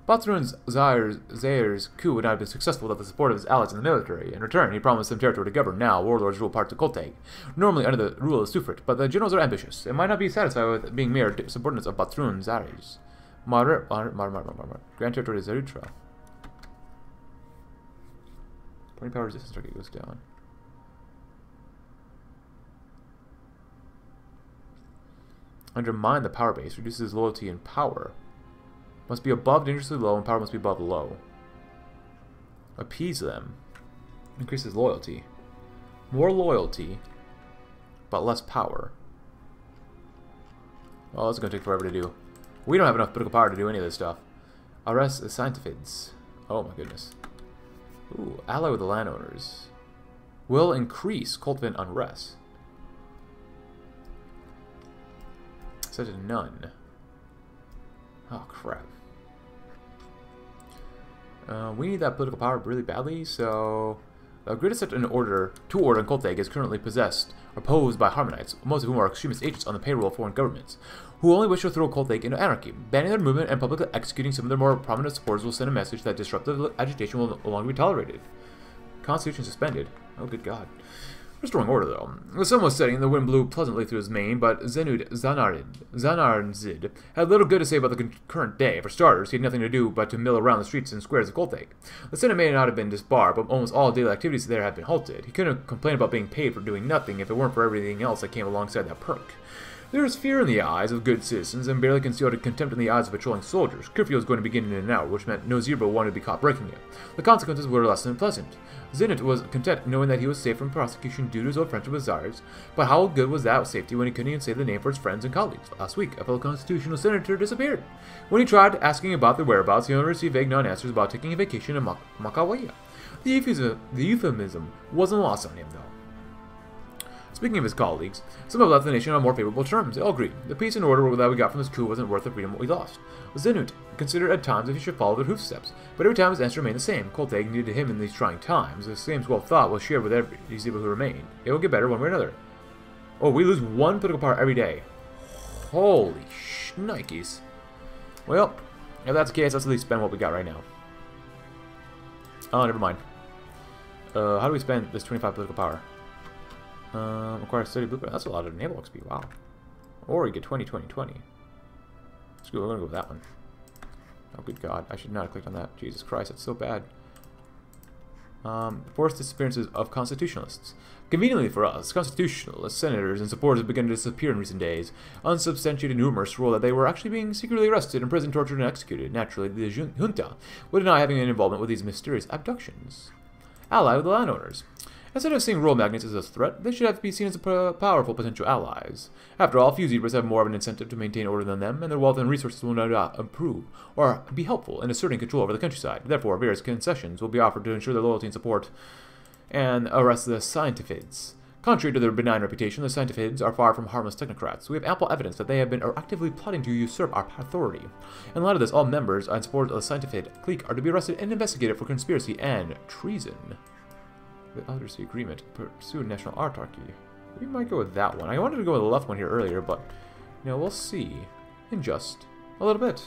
Batrun's Zaire's coup would not have been successful without the support of his allies in the military. In return, he promised them territory to govern. Now, warlords rule parts of Kolteg, normally under the rule of Sufrit, but the generals are ambitious and might not be satisfied with being mere subordinates of Batrun Zaires. Moderate, moderate, moderate, moderate. Grand territory to Zerutra. Party power resistance target goes down. Undermine the power base, reduces loyalty and power. Must be above dangerously low, and power must be above low. Appease them. Increases loyalty. More loyalty, but less power. Well, that's going to take forever to do. We don't have enough political power to do any of this stuff. Arrest the scientifics. Oh my goodness. Ooh, ally with the landowners. Will increase cultivate unrest. Set to none. Oh crap. Uh, we need that political power really badly, so... The greatest set in order to order in Kolthag is currently possessed opposed by Harmonites, most of whom are extremist agents on the payroll of foreign governments, who only wish to throw Kolthag into anarchy. Banning their movement and publicly executing some of their more prominent supporters will send a message that disruptive agitation will no longer be tolerated. Constitution suspended. Oh, good God. Restoring order, though. The sun was setting, the wind blew pleasantly through his mane, but Zenud Zanarnzid had little good to say about the current day. For starters, he had nothing to do but to mill around the streets and squares of Kolthag. The Senate may not have been disbarred, but almost all daily activities there had been halted. He couldn't complain about being paid for doing nothing if it weren't for everything else that came alongside that perk. There is fear in the eyes of good citizens, and barely concealed contempt in the eyes of patrolling soldiers. Curfew was going to begin in an hour, which meant no zebra wanted to be caught breaking it. The consequences were less than pleasant. Zenit was content knowing that he was safe from prosecution due to his old friendship with Zars, but how good was that safety when he couldn't even say the name for his friends and colleagues? Last week, a fellow constitutional senator disappeared. When he tried asking about their whereabouts, he only received vague non-answers about taking a vacation in Mak Makawaya. The euphemism, the euphemism wasn't lost on him, though. Speaking of his colleagues, some have left the nation on more favorable terms. They all agree. The peace and order that we got from this coup wasn't worth the freedom we lost. Zenut considered at times if he should follow their hoofsteps, but every time his answer remained the same. Kolteg needed to him in these trying times. The same of thought was shared with every these people who remained. It will get better one way or another. Oh, we lose one political power every day. Holy shnikes. Well, if that's the case, let's at least spend what we got right now. Oh, never mind. Uh, how do we spend this 25 political power? Um, acquire study blueprint. That's a lot of naval XP. Wow. Or you get 20, 20, 20. Let's go. We're gonna go with that one. Oh, good God. I should not have clicked on that. Jesus Christ, that's so bad. Um, forced disappearances of constitutionalists. Conveniently for us, constitutionalist senators and supporters have begun to disappear in recent days. Unsubstantiated rumors swirl that they were actually being secretly arrested, imprisoned, tortured, and executed. Naturally, the junta would deny having any involvement with these mysterious abductions. Ally with the landowners. Instead of seeing rural magnates as a threat, they should have to be seen as a powerful potential allies. After all, few zebras have more of an incentive to maintain order than them, and their wealth and resources will no doubt improve or be helpful in asserting control over the countryside. Therefore, various concessions will be offered to ensure their loyalty and support and arrest the scientifids. Contrary to their benign reputation, the scientifids are far from harmless technocrats. We have ample evidence that they have been actively plotting to usurp our authority. In light of this, all members and supporters of the scientific clique are to be arrested and investigated for conspiracy and treason. The Elder Sea Agreement. Pursue national autarky. We might go with that one. I wanted to go with the left one here earlier, but, you know, we'll see. In just a little bit.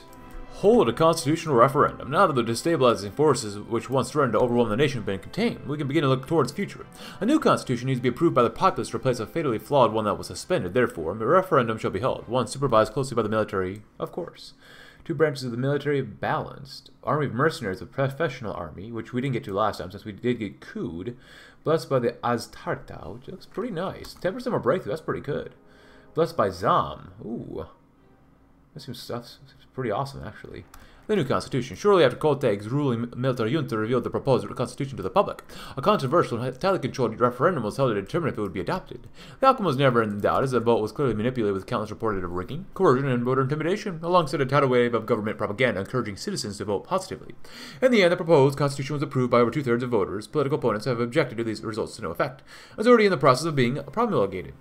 Hold a constitutional referendum. Now that the destabilizing forces which once threatened to overwhelm the nation have been contained, we can begin to look towards the future. A new constitution needs to be approved by the populace to replace a fatally flawed one that was suspended. Therefore, a referendum shall be held, one supervised closely by the military, of course. Two branches of the military balanced. Army of Mercenaries, a professional army, which we didn't get to last time since we did get cooed. Blessed by the Aztarta, which looks pretty nice. 10% more breakthrough, that's pretty good. Blessed by Zam. Ooh. This seems, seems pretty awesome, actually. The new constitution. Shortly after Kolteg's ruling military junta revealed the proposed constitution to the public, a controversial and controlled referendum was held to determine if it would be adopted. The outcome was never in doubt, as the vote was clearly manipulated with countless reported of rigging, coercion, and voter intimidation, alongside a tidal wave of government propaganda encouraging citizens to vote positively. In the end, the proposed constitution was approved by over two-thirds of voters. Political opponents have objected to these results to no effect. It is already in the process of being promulgated.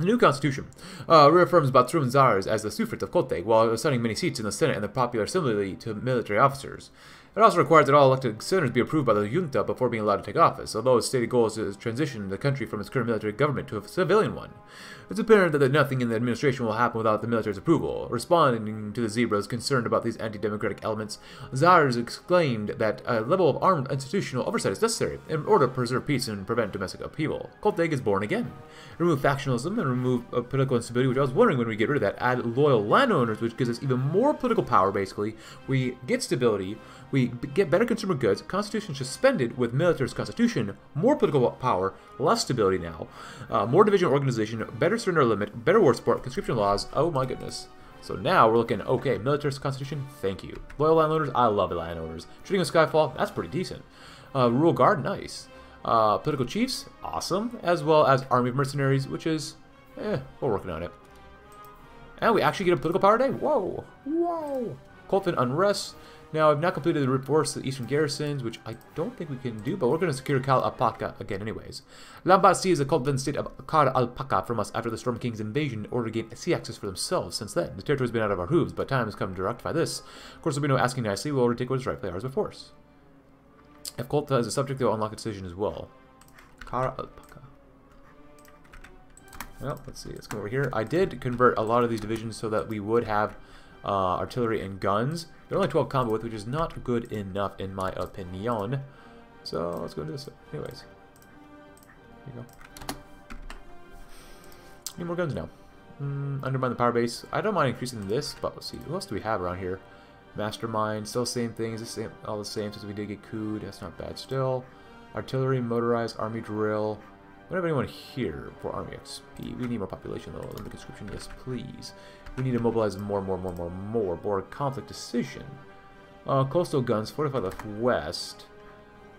The new constitution uh, reaffirms Batrum Zars as the Sufrit of Kolteg, while assigning many seats in the Senate and the popular assembly to military officers. It also requires that all elected senators be approved by the junta before being allowed to take office, although its stated goal is to transition the country from its current military government to a civilian one. It's apparent that nothing in the administration will happen without the military's approval. Responding to the Zebras concerned about these anti-democratic elements, Zars exclaimed that a level of armed institutional oversight is necessary in order to preserve peace and prevent domestic upheaval. Kolteg is born again. Remove factionalism and remove uh, political instability, which I was wondering when we get rid of that. Add loyal landowners, which gives us even more political power, basically. We get stability, we get better consumer goods, constitution suspended with military's constitution, more political power, less stability now, uh, more division organization, better surrender limit, better war support, conscription laws, oh my goodness. So now we're looking, okay, military constitution, thank you. Loyal landowners, I love landowners. Shooting a Skyfall, that's pretty decent. Uh, rural guard, nice. Uh, political chiefs, awesome. As well as army of mercenaries, which is, eh, we're working on it. And we actually get a political power day, whoa, whoa. Cult Colton Unrest, now, I've now completed the reports to the eastern garrisons, which I don't think we can do, but we're going to secure Kal Alpaca again anyways. Lambat sees the cultivated state of Kar Alpaca from us after the Storm King's invasion in order to gain sea access for themselves since then. The territory's been out of our hooves, but time has come to rectify this. Of course, there'll be no asking nicely, we'll retake what is rightfully ours by force. If Kolta is a subject, they'll unlock a decision as well. Kar Alpaca. Well, let's see, let's go over here. I did convert a lot of these divisions so that we would have uh, artillery and guns. They're only 12 combo with, which is not good enough in my opinion. So let's go into this. Anyways, here you go. Need more guns now. Mm, undermine the power base. I don't mind increasing this, but let's see. Who else do we have around here? Mastermind, still same things, the all the same since we did get cooed. That's not bad still. Artillery, motorized, army drill. We don't have anyone here for army XP. We need more population though. Let me conscription, yes please. We need to mobilize more, more, more, more, more. Board conflict decision. Uh, coastal guns, fortify the west.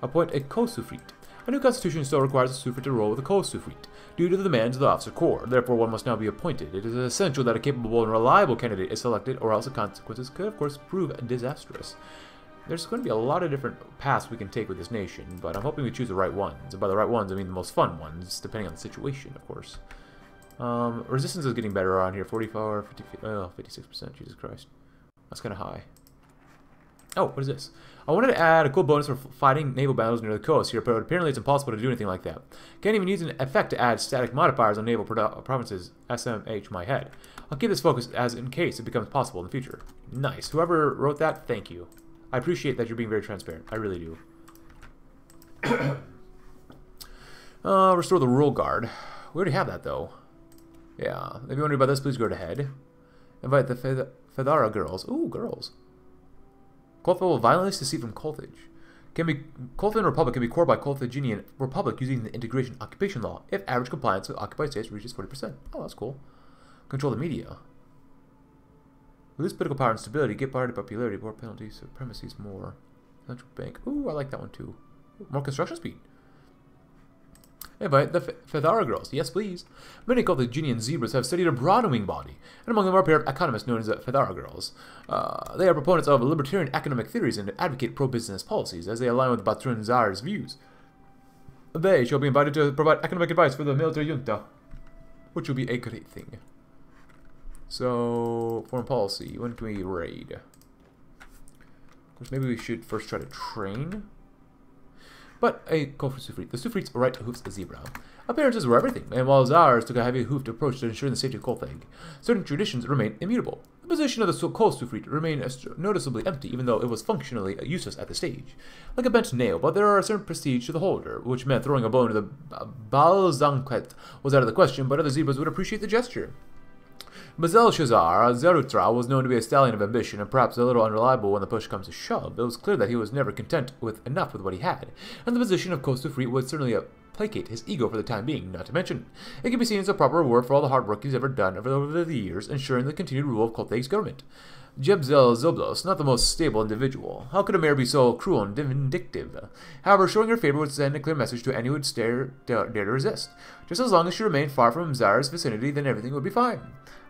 Appoint a co-sufrit. A new constitution still requires a sufrit to roll with a co-sufrit, due to the demands of the officer corps. Therefore, one must now be appointed. It is essential that a capable and reliable candidate is selected, or else the consequences could, of course, prove disastrous. There's going to be a lot of different paths we can take with this nation, but I'm hoping we choose the right ones. And by the right ones, I mean the most fun ones, depending on the situation, of course. Um, resistance is getting better around here. 44, 50, oh, 56%, Jesus Christ. That's kind of high. Oh, what is this? I wanted to add a cool bonus for fighting naval battles near the coast here, but apparently it's impossible to do anything like that. Can't even use an effect to add static modifiers on naval provinces. SMH my head. I'll keep this focused as in case it becomes possible in the future. Nice. Whoever wrote that, thank you. I appreciate that you're being very transparent. I really do. uh, restore the rule guard. We already have that, though. Yeah. If you're wondering about this, please go ahead. Invite the Fedara girls. Ooh, girls. Koltha will violently secede from Kolthage. Can be Kolthan Republic can be core by Kolthaginian Republic using the integration occupation law if average compliance with occupied states reaches 40%. Oh, that's cool. Control the media. Lose political power and stability, get party popularity, more penalties, supremacies, more. Central bank. Ooh, I like that one too. More construction speed. Invite the Fedara girls. Yes, please. Many Colthaginian zebras have studied a broadening body, and among them are a pair of economists known as the Fedara girls. Uh, they are proponents of libertarian economic theories and advocate pro-business policies as they align with Batrun Czar's views. They shall be invited to provide economic advice for the military junta, which will be a great thing. So, foreign policy. When can we raid? Maybe we should first try to train. But a call Sufrit. The Sufrit's right hoofs a zebra. Appearances were everything, and while Zars took a heavy hoofed approach to ensure the safety of Kolthag, certain traditions remained immutable. The position of the Kol Sufrit remained noticeably empty, even though it was functionally useless at the stage. Like a bent nail, but there are a certain prestige to the holder, which meant throwing a bone to the uh, Balzanquet was out of the question, but other zebras would appreciate the gesture. Belshazzar Zerutra was known to be a stallion of ambition and perhaps a little unreliable when the push comes to shove. It was clear that he was never content with enough with what he had, and the position of Costa Free would certainly uh, placate his ego for the time being, not to mention. It can be seen as a proper reward for all the hard work he's ever done over the years, ensuring the continued rule of Kolthag's government. Jebzel Zoblos, not the most stable individual. How could a mayor be so cruel and vindictive? However, showing her favor would send a clear message to any who would dare, dare to resist. Just as long as she remained far from Zara's vicinity, then everything would be fine.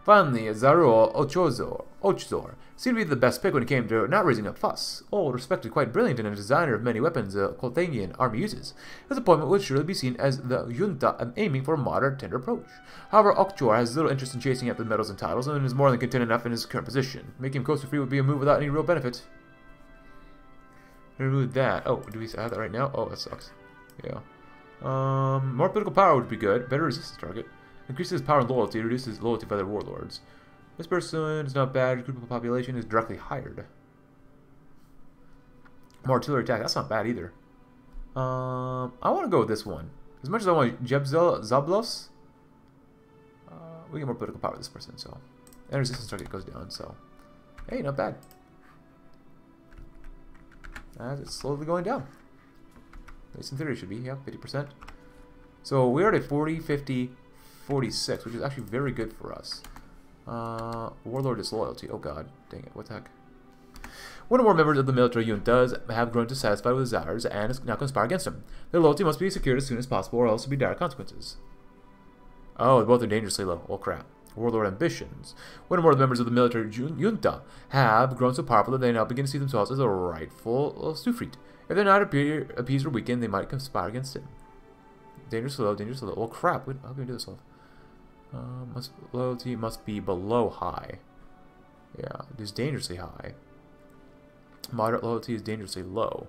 Finally, Zaruo Ochozor, Ochzor seemed to be the best pick when it came to not raising a fuss. All respected, quite brilliant, and a designer of many weapons the Colthanian army uses. His appointment would surely be seen as the junta aiming for a moderate, tender approach. However, Okchor has little interest in chasing after medals and titles, and is more than content enough in his current position. Making him coaster free would be a move without any real benefit. Remove that. Oh, do we have that right now? Oh, that sucks. Yeah. Um, more political power would be good. Better resistance target. Increases power and loyalty, reduces loyalty by their warlords. This person is not bad. Group of population is directly hired. More artillery attack. That's not bad either. Um, I want to go with this one. As much as I want Jebzel Zablos, uh, we get more political power with this person, so. And resistance target goes down, so. Hey, not bad. As it's slowly going down. At least in theory should be, yeah, 50%. So we are at a 40, 50, 46, which is actually very good for us. Uh, Warlord disloyalty. Oh god, dang it, what the heck. One or more members of the military junta have grown dissatisfied with Zars and is now conspire against him. Their loyalty must be secured as soon as possible or else will be dire consequences. Oh, both are dangerously low. Oh crap. Warlord ambitions. One or more of the members of the military junta have grown so powerful that they now begin to see themselves as a rightful Sufrit. If they're not appeased or weakened, they might conspire against him. Dangerously low, dangerously low. Oh crap, how can we do this? Uh, must, loyalty must be below high. Yeah, it is dangerously high. Moderate loyalty is dangerously low.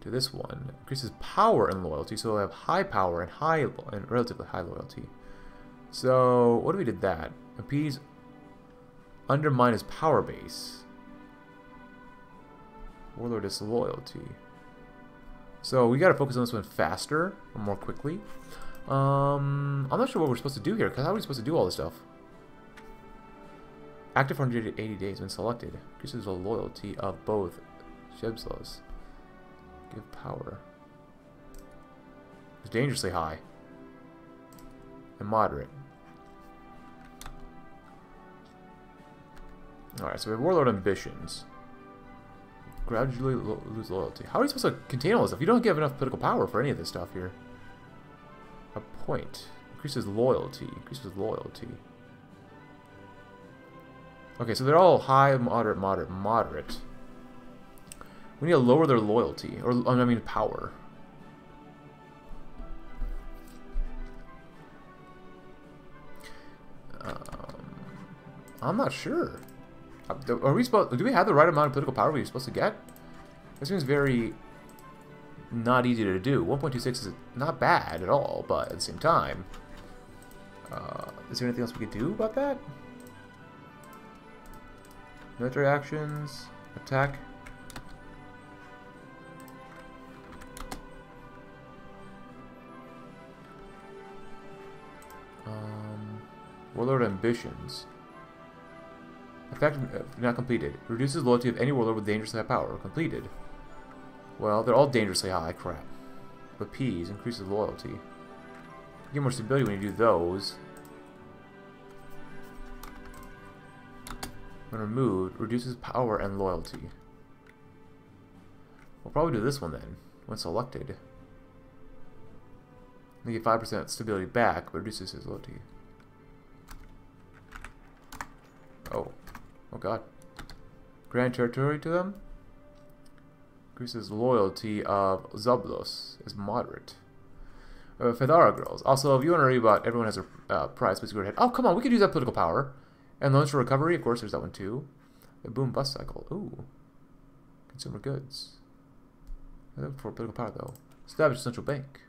To this one, increases power and loyalty, so we have high power and high and relatively high loyalty. So, what if we did that? Appease undermine his power base. Warlord disloyalty. So we gotta focus on this one faster or more quickly. Um, I'm not sure what we're supposed to do here, because how are we supposed to do all this stuff? Active for 180 days when selected. Increases the loyalty of both Shebslos. Give power. It's dangerously high. And moderate. Alright, so we have Warlord Ambitions. Gradually lo lose loyalty. How are you supposed to contain all this stuff? You don't give enough political power for any of this stuff here point. Increases loyalty. Increases loyalty. Okay, so they're all high, moderate, moderate, moderate. We need to lower their loyalty. Or, I mean, power. Um, I'm not sure. Uh, are we supposed? Do we have the right amount of political power we're supposed to get? This seems very not easy to do. 1.26 is not bad at all, but at the same time, uh, is there anything else we could do about that? Military actions, attack. Um, warlord ambitions. Effect uh, not completed. Reduces loyalty of any warlord with dangerously high power. Completed. Well, they're all dangerously high. Crap. But P's increases loyalty. You get more stability when you do those. When removed, reduces power and loyalty. We'll probably do this one then, when selected. They get 5% stability back, but reduces his loyalty. Oh. Oh god. Grant territory to them? Increases loyalty of Zoblos is moderate. Uh, Fedara girls. Also, if you want to read about everyone has a uh, price, please go ahead. Oh, come on, we could use that political power. And loans for recovery, of course, there's that one too. The boom bust cycle. Ooh. Consumer goods. For political power, though. Establish central bank.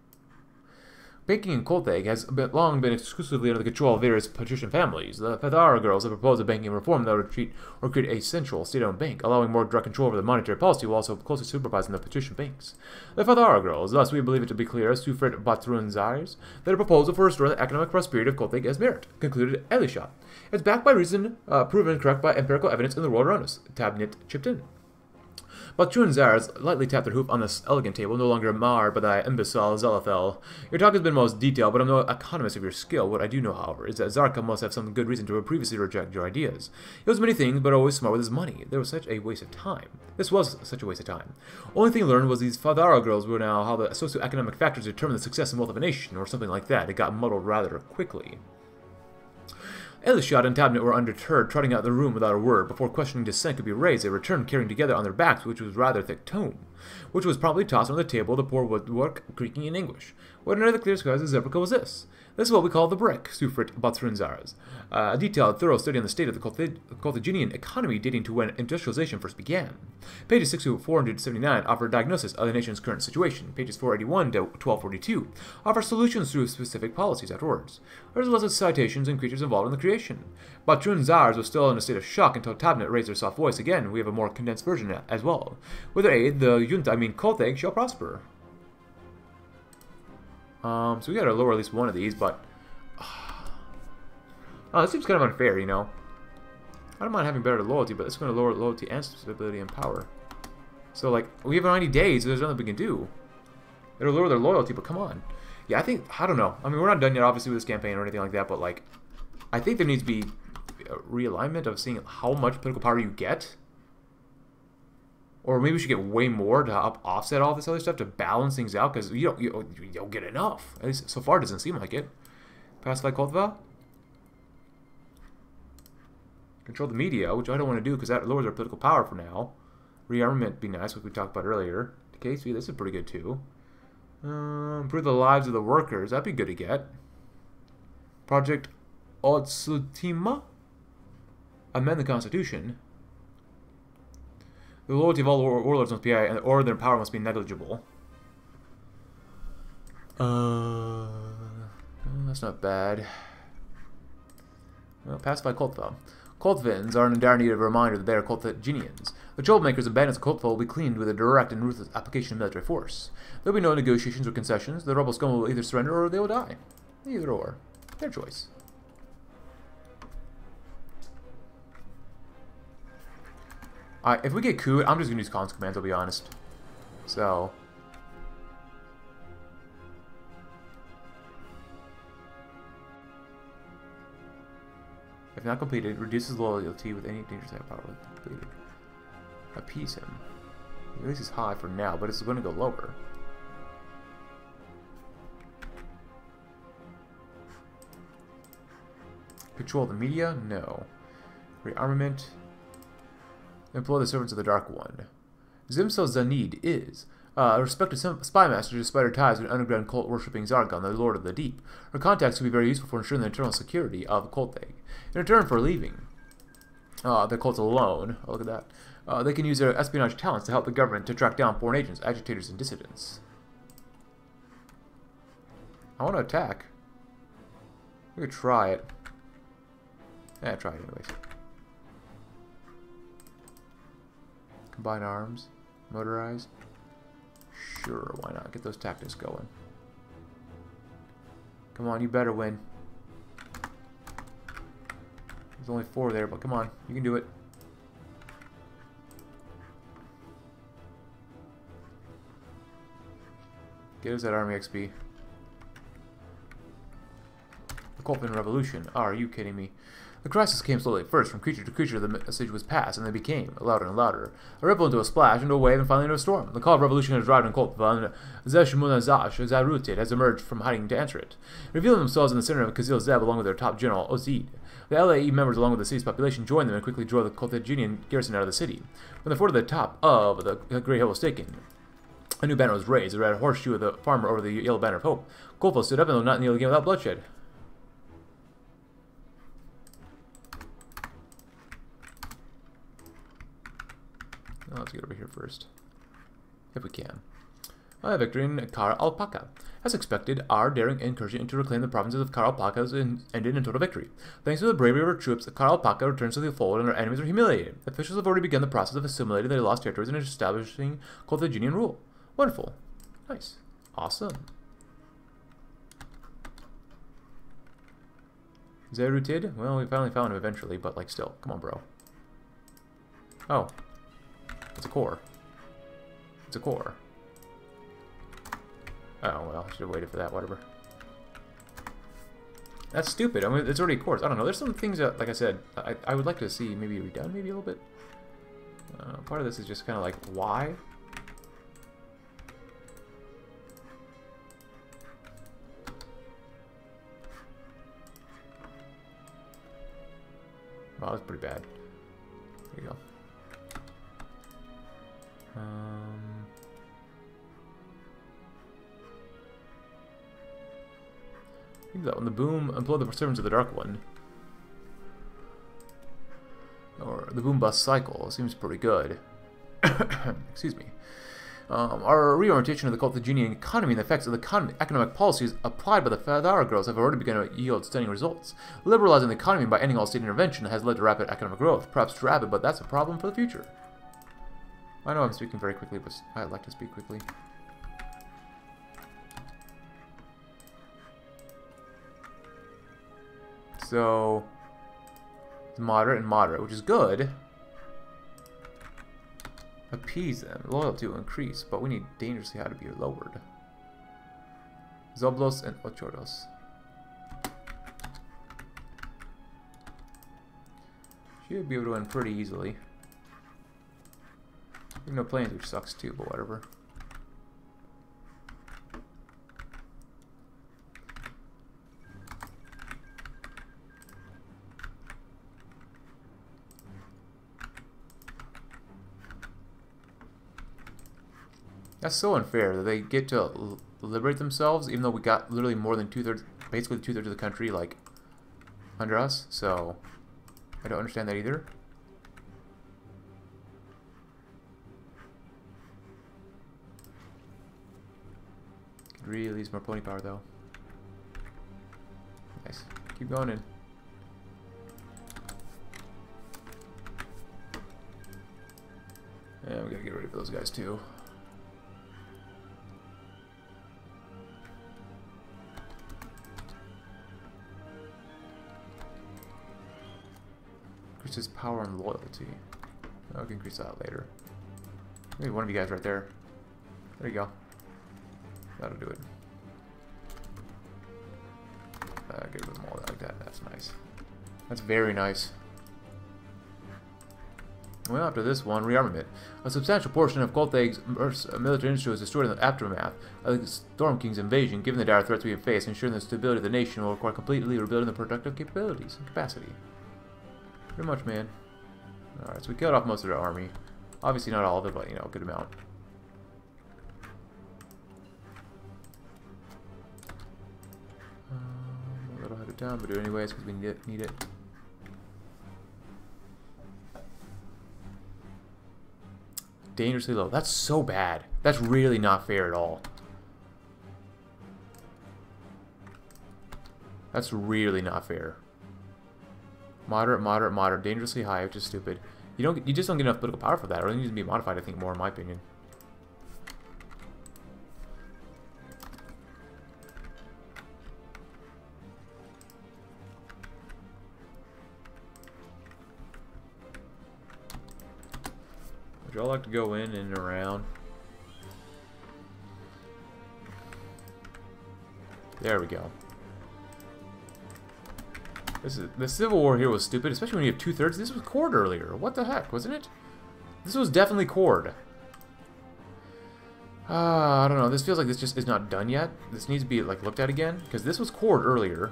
Banking in Kolthag has long been exclusively under the control of various patrician families. The Fethara girls have proposed a banking reform that would treat or create a central state-owned bank, allowing more direct control over the monetary policy while also closely supervising the patrician banks. The Fethara girls, thus we believe it to be clear as to Fred Batrun Zires, that a proposal for restoring the economic prosperity of Kolthag has merit, concluded Elisha. It's backed by reason, uh, proven correct by empirical evidence in the world around us. Tabnit chipped in. But Zars lightly tapped their hoof on this elegant table, no longer marred by thy imbecile Zelafel. Your talk has been most detailed, but I'm no economist of your skill. What I do know, however, is that Zarka must have some good reason to have previously rejected your ideas. He was many things, but always smart with his money. There was such a waste of time. This was such a waste of time. Only thing learned was these Fadara girls were now how the socioeconomic factors determine the success and wealth of a nation, or something like that. It got muddled rather quickly. Elishad and Tabnet were undeterred, trotting out of the room without a word. Before questioning dissent could be raised, they returned carrying together on their backs, which was rather thick tome, which was promptly tossed on the table, the poor woodwork creaking in English. What under the clear skies of Zebrica was this? This is what we call the brick, Sufrit Batsrunzaras. Uh, a detailed, thorough study on the state of the Colthaginian economy dating to when industrialization first began. Pages 6 to 479 offer a diagnosis of the nation's current situation. Pages 481 to 1242 offer solutions through specific policies afterwards. There's lots of citations and creatures involved in the creation. Batrunzars was still in a state of shock until Tabnet raised her soft voice again. We have a more condensed version as well. With their aid, the junta, I mean Kolthag, shall prosper. Um, so we gotta lower at least one of these, but... oh, this seems kind of unfair, you know? I don't mind having better loyalty, but it's gonna lower loyalty and stability and power. So, like, we have 90 days, so there's nothing we can do. It'll lower their loyalty, but come on. Yeah, I think, I don't know. I mean, we're not done yet, obviously, with this campaign or anything like that, but, like, I think there needs to be a realignment of seeing how much political power you get or maybe we should get way more to up, offset all this other stuff to balance things out because you don't you, you don't get enough. At least so far, it doesn't seem like it. Pacify Koltva. Control the media, which I don't want to do because that lowers our political power for now. Rearmament be nice, like we talked about earlier. KSV, this is pretty good too. Uh, improve the lives of the workers, that'd be good to get. Project Otsutima. Amend the Constitution. The loyalty of all warlords must be high, or their power must be negligible. Uh, that's not bad. Well, pacify Koltva. Koltvins are in dire need of a reminder that they are Kolthaginians. The troublemakers of bandits of will be cleaned with a direct and ruthless application of military force. There will be no negotiations or concessions. The rebel scum will either surrender or they will die. Either or. Their choice. If we get coup, I'm just going to use cons commands, I'll be honest. So... If not completed, reduces loyalty with any dangerous type power completed. Appease him. At least it's high for now, but it's going to go lower. Control the media? No. Rearmament? Employ the servants of the Dark One. Zimso Zanid is uh, a respected spy master despite her ties with underground cult worshipping Zargon, the Lord of the Deep. Her contacts could be very useful for ensuring the internal security of Kolthag. In return for leaving uh, the cult alone, oh, look at that, uh, they can use their espionage talents to help the government to track down foreign agents, agitators, and dissidents. I want to attack. We could try it. Yeah, try it anyways. Combine arms. Motorized. Sure, why not? Get those tactics going. Come on, you better win. There's only four there, but come on. You can do it. Get us that army XP. The Koltvin Revolution. Oh, are you kidding me? The crisis came slowly. First, from creature to creature, the message was passed, and they became louder and louder. A ripple into a splash, into a wave, and finally into a storm. The call of revolution has arrived in Koltvan. Zeshmunazash Zarutit has emerged from hiding to answer it. Revealing themselves in the center of Kizil Zeb along with their top general, Ozid. The LAE members, along with the city's population, joined them and quickly drove the Colthaginian garrison out of the city. When the fort at the top of the Great Hill was taken, a new banner was raised, the red horseshoe of the farmer over the yellow banner of hope. Golfo stood up and though not kneel again without bloodshed. Get over here first. If we can. Oh, A victory in Alpaca. As expected, our daring incursion into reclaim the provinces of Kara Alpaca ended in total victory. Thanks to the bravery of our troops, Kara Alpaca returns to the fold and our enemies are humiliated. Officials have already begun the process of assimilating their lost territories and establishing Colthaginian rule. Wonderful. Nice. Awesome. Zerutid? Well, we finally found him eventually, but like still. Come on, bro. Oh, it's a core. It's a core. Oh, well, should have waited for that, whatever. That's stupid. I mean, it's already a. I don't know. There's some things that, like I said, I, I would like to see maybe redone maybe a little bit. Uh, part of this is just kind of like, why? Wow, that's pretty bad. There you go. Um, that one. The boom, employ the servants of the Dark One. Or the boom bust cycle seems pretty good. Excuse me. Um, our reorientation of the cult, the Colthaginian economy and the effects of the economic policies applied by the Fadara girls have already begun to yield stunning results. Liberalizing the economy by ending all state intervention has led to rapid economic growth. Perhaps too rapid, but that's a problem for the future. I know I'm speaking very quickly, but I'd like to speak quickly. So, moderate and moderate, which is good. Appease them. Loyalty will increase, but we need dangerously high to be lowered. Zoblos and Ochoros. Should be able to win pretty easily. No planes, which sucks too, but whatever. That's so unfair that they get to liberate themselves, even though we got literally more than two thirds, basically two thirds of the country, like under us. So I don't understand that either. Really use more pony power though. Nice. Keep going in. Yeah, we gotta get ready for those guys too. Increases power and loyalty. I can increase that later. Maybe one of you guys right there. There you go. That'll do it. Uh, get of them all like that. That's nice. That's very nice. Well, after this one, rearmament. A substantial portion of Kolthag's military industry was destroyed in the aftermath of the Storm King's invasion. Given the dire threats we have faced, ensuring the stability of the nation will require completely rebuilding the productive capabilities and capacity. Pretty much, man. Alright, so we killed off most of their army. Obviously not all of it, but, you know, a good amount. Time, but do it anyways because we need it. Need it. Dangerously low. That's so bad. That's really not fair at all. That's really not fair. Moderate, moderate, moderate, dangerously high, which is stupid. You don't, you just don't get enough political power for that. Or it needs to be modified, I think, more in my opinion. Like to go in and around? There we go. This is, the Civil War here was stupid, especially when you have two-thirds. This was cord earlier. What the heck, wasn't it? This was definitely cord. Uh, I don't know. This feels like this just is not done yet. This needs to be like looked at again. Because this was cord earlier.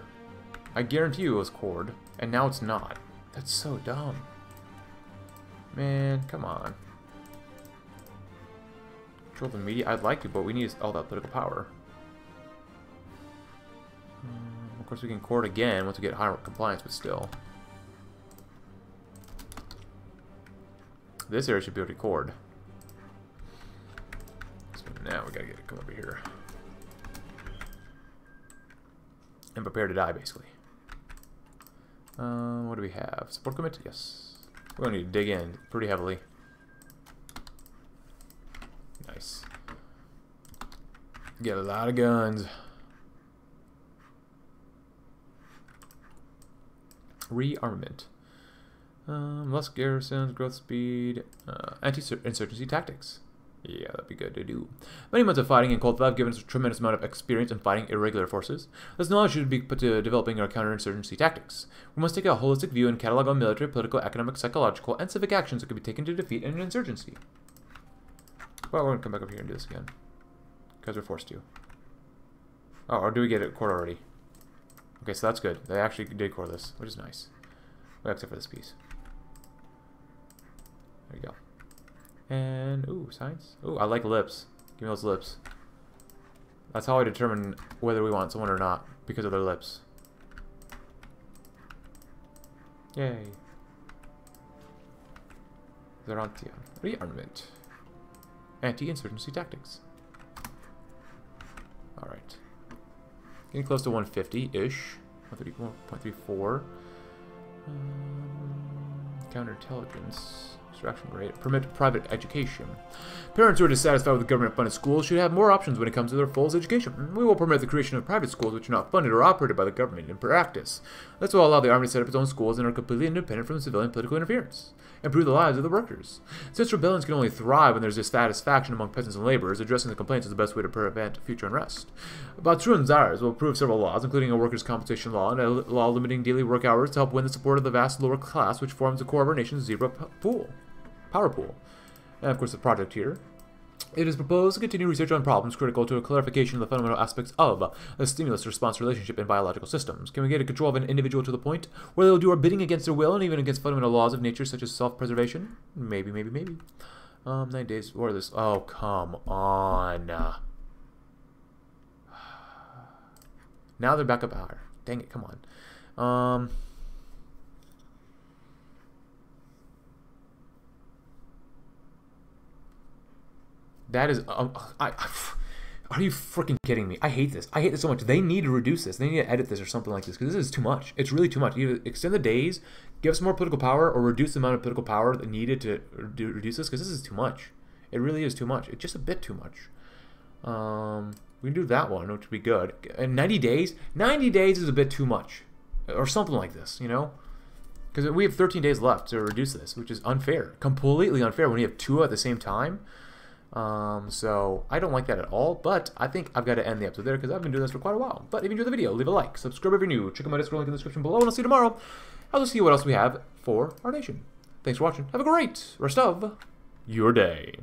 I guarantee you it was cord. And now it's not. That's so dumb. Man, come on. Control the media. I'd like to, but we need all that political power. of course, we can court again once we get higher compliance, but still. This area should be able to record. So now we gotta get it come over here. And prepare to die, basically. Um, what do we have? Support commit? Yes. We're gonna need to dig in pretty heavily. Nice. Get a lot of guns. Rearmament. Um, less garrisons, growth speed, uh, anti-insurgency tactics. Yeah, that'd be good to do. Many months of fighting in Cold have given us a tremendous amount of experience in fighting irregular forces. This knowledge should be put to developing our counterinsurgency tactics. We must take a holistic view and catalog all military, political, economic, psychological, and civic actions that could be taken to defeat an insurgency. Well, we're gonna come back over here and do this again. Because we're forced to. Oh, or do we get it core already? Okay, so that's good. They actually did core this, which is nice. Well, except for this piece. There you go. And, ooh, science. Ooh, I like lips. Give me those lips. That's how I determine whether we want someone or not, because of their lips. Yay. Zerantia. Rearmament. Anti-insurgency tactics. Alright. Getting close to 150-ish. 134.34. Um, counterintelligence. Extraction rate. Permit private education. Parents who are dissatisfied with government-funded schools should have more options when it comes to their full education. Mm, we will permit the creation of private schools which are not funded or operated by the government in practice. This will allow the Army to set up its own schools and are completely independent from civilian political interference. Improve the lives of the workers. Since rebellions can only thrive when there is dissatisfaction among peasants and laborers, addressing the complaints is the best way to prevent future unrest. Batru and Zars will approve several laws, including a workers' compensation law and a law limiting daily work hours to help win the support of the vast lower class which forms the core of our nation's zebra pool power pool. And of course the project here. It is proposed to continue research on problems critical to a clarification of the fundamental aspects of the stimulus-response relationship in biological systems. Can we get a control of an individual to the point where they'll do our bidding against their will and even against fundamental laws of nature such as self-preservation? Maybe, maybe, maybe. Um, nine days. Are this? Oh, come on. Now they're back up higher. Dang it, come on. Um... That is, um, I, I, are you freaking kidding me? I hate this. I hate this so much. They need to reduce this. They need to edit this or something like this because this is too much. It's really too much. Either extend the days, give us more political power, or reduce the amount of political power that needed to reduce this because this is too much. It really is too much. It's just a bit too much. Um, we can do that one, which would be good. And 90 days? 90 days is a bit too much. Or something like this, you know? Because we have 13 days left to reduce this, which is unfair. Completely unfair when you have two at the same time. Um, so I don't like that at all, but I think I've got to end the episode there because I've been doing this for quite a while. But if you enjoyed the video, leave a like, subscribe if you're new, check out my Discord link in the description below, and I'll see you tomorrow. I'll see what else we have for our nation. Thanks for watching. Have a great rest of your day.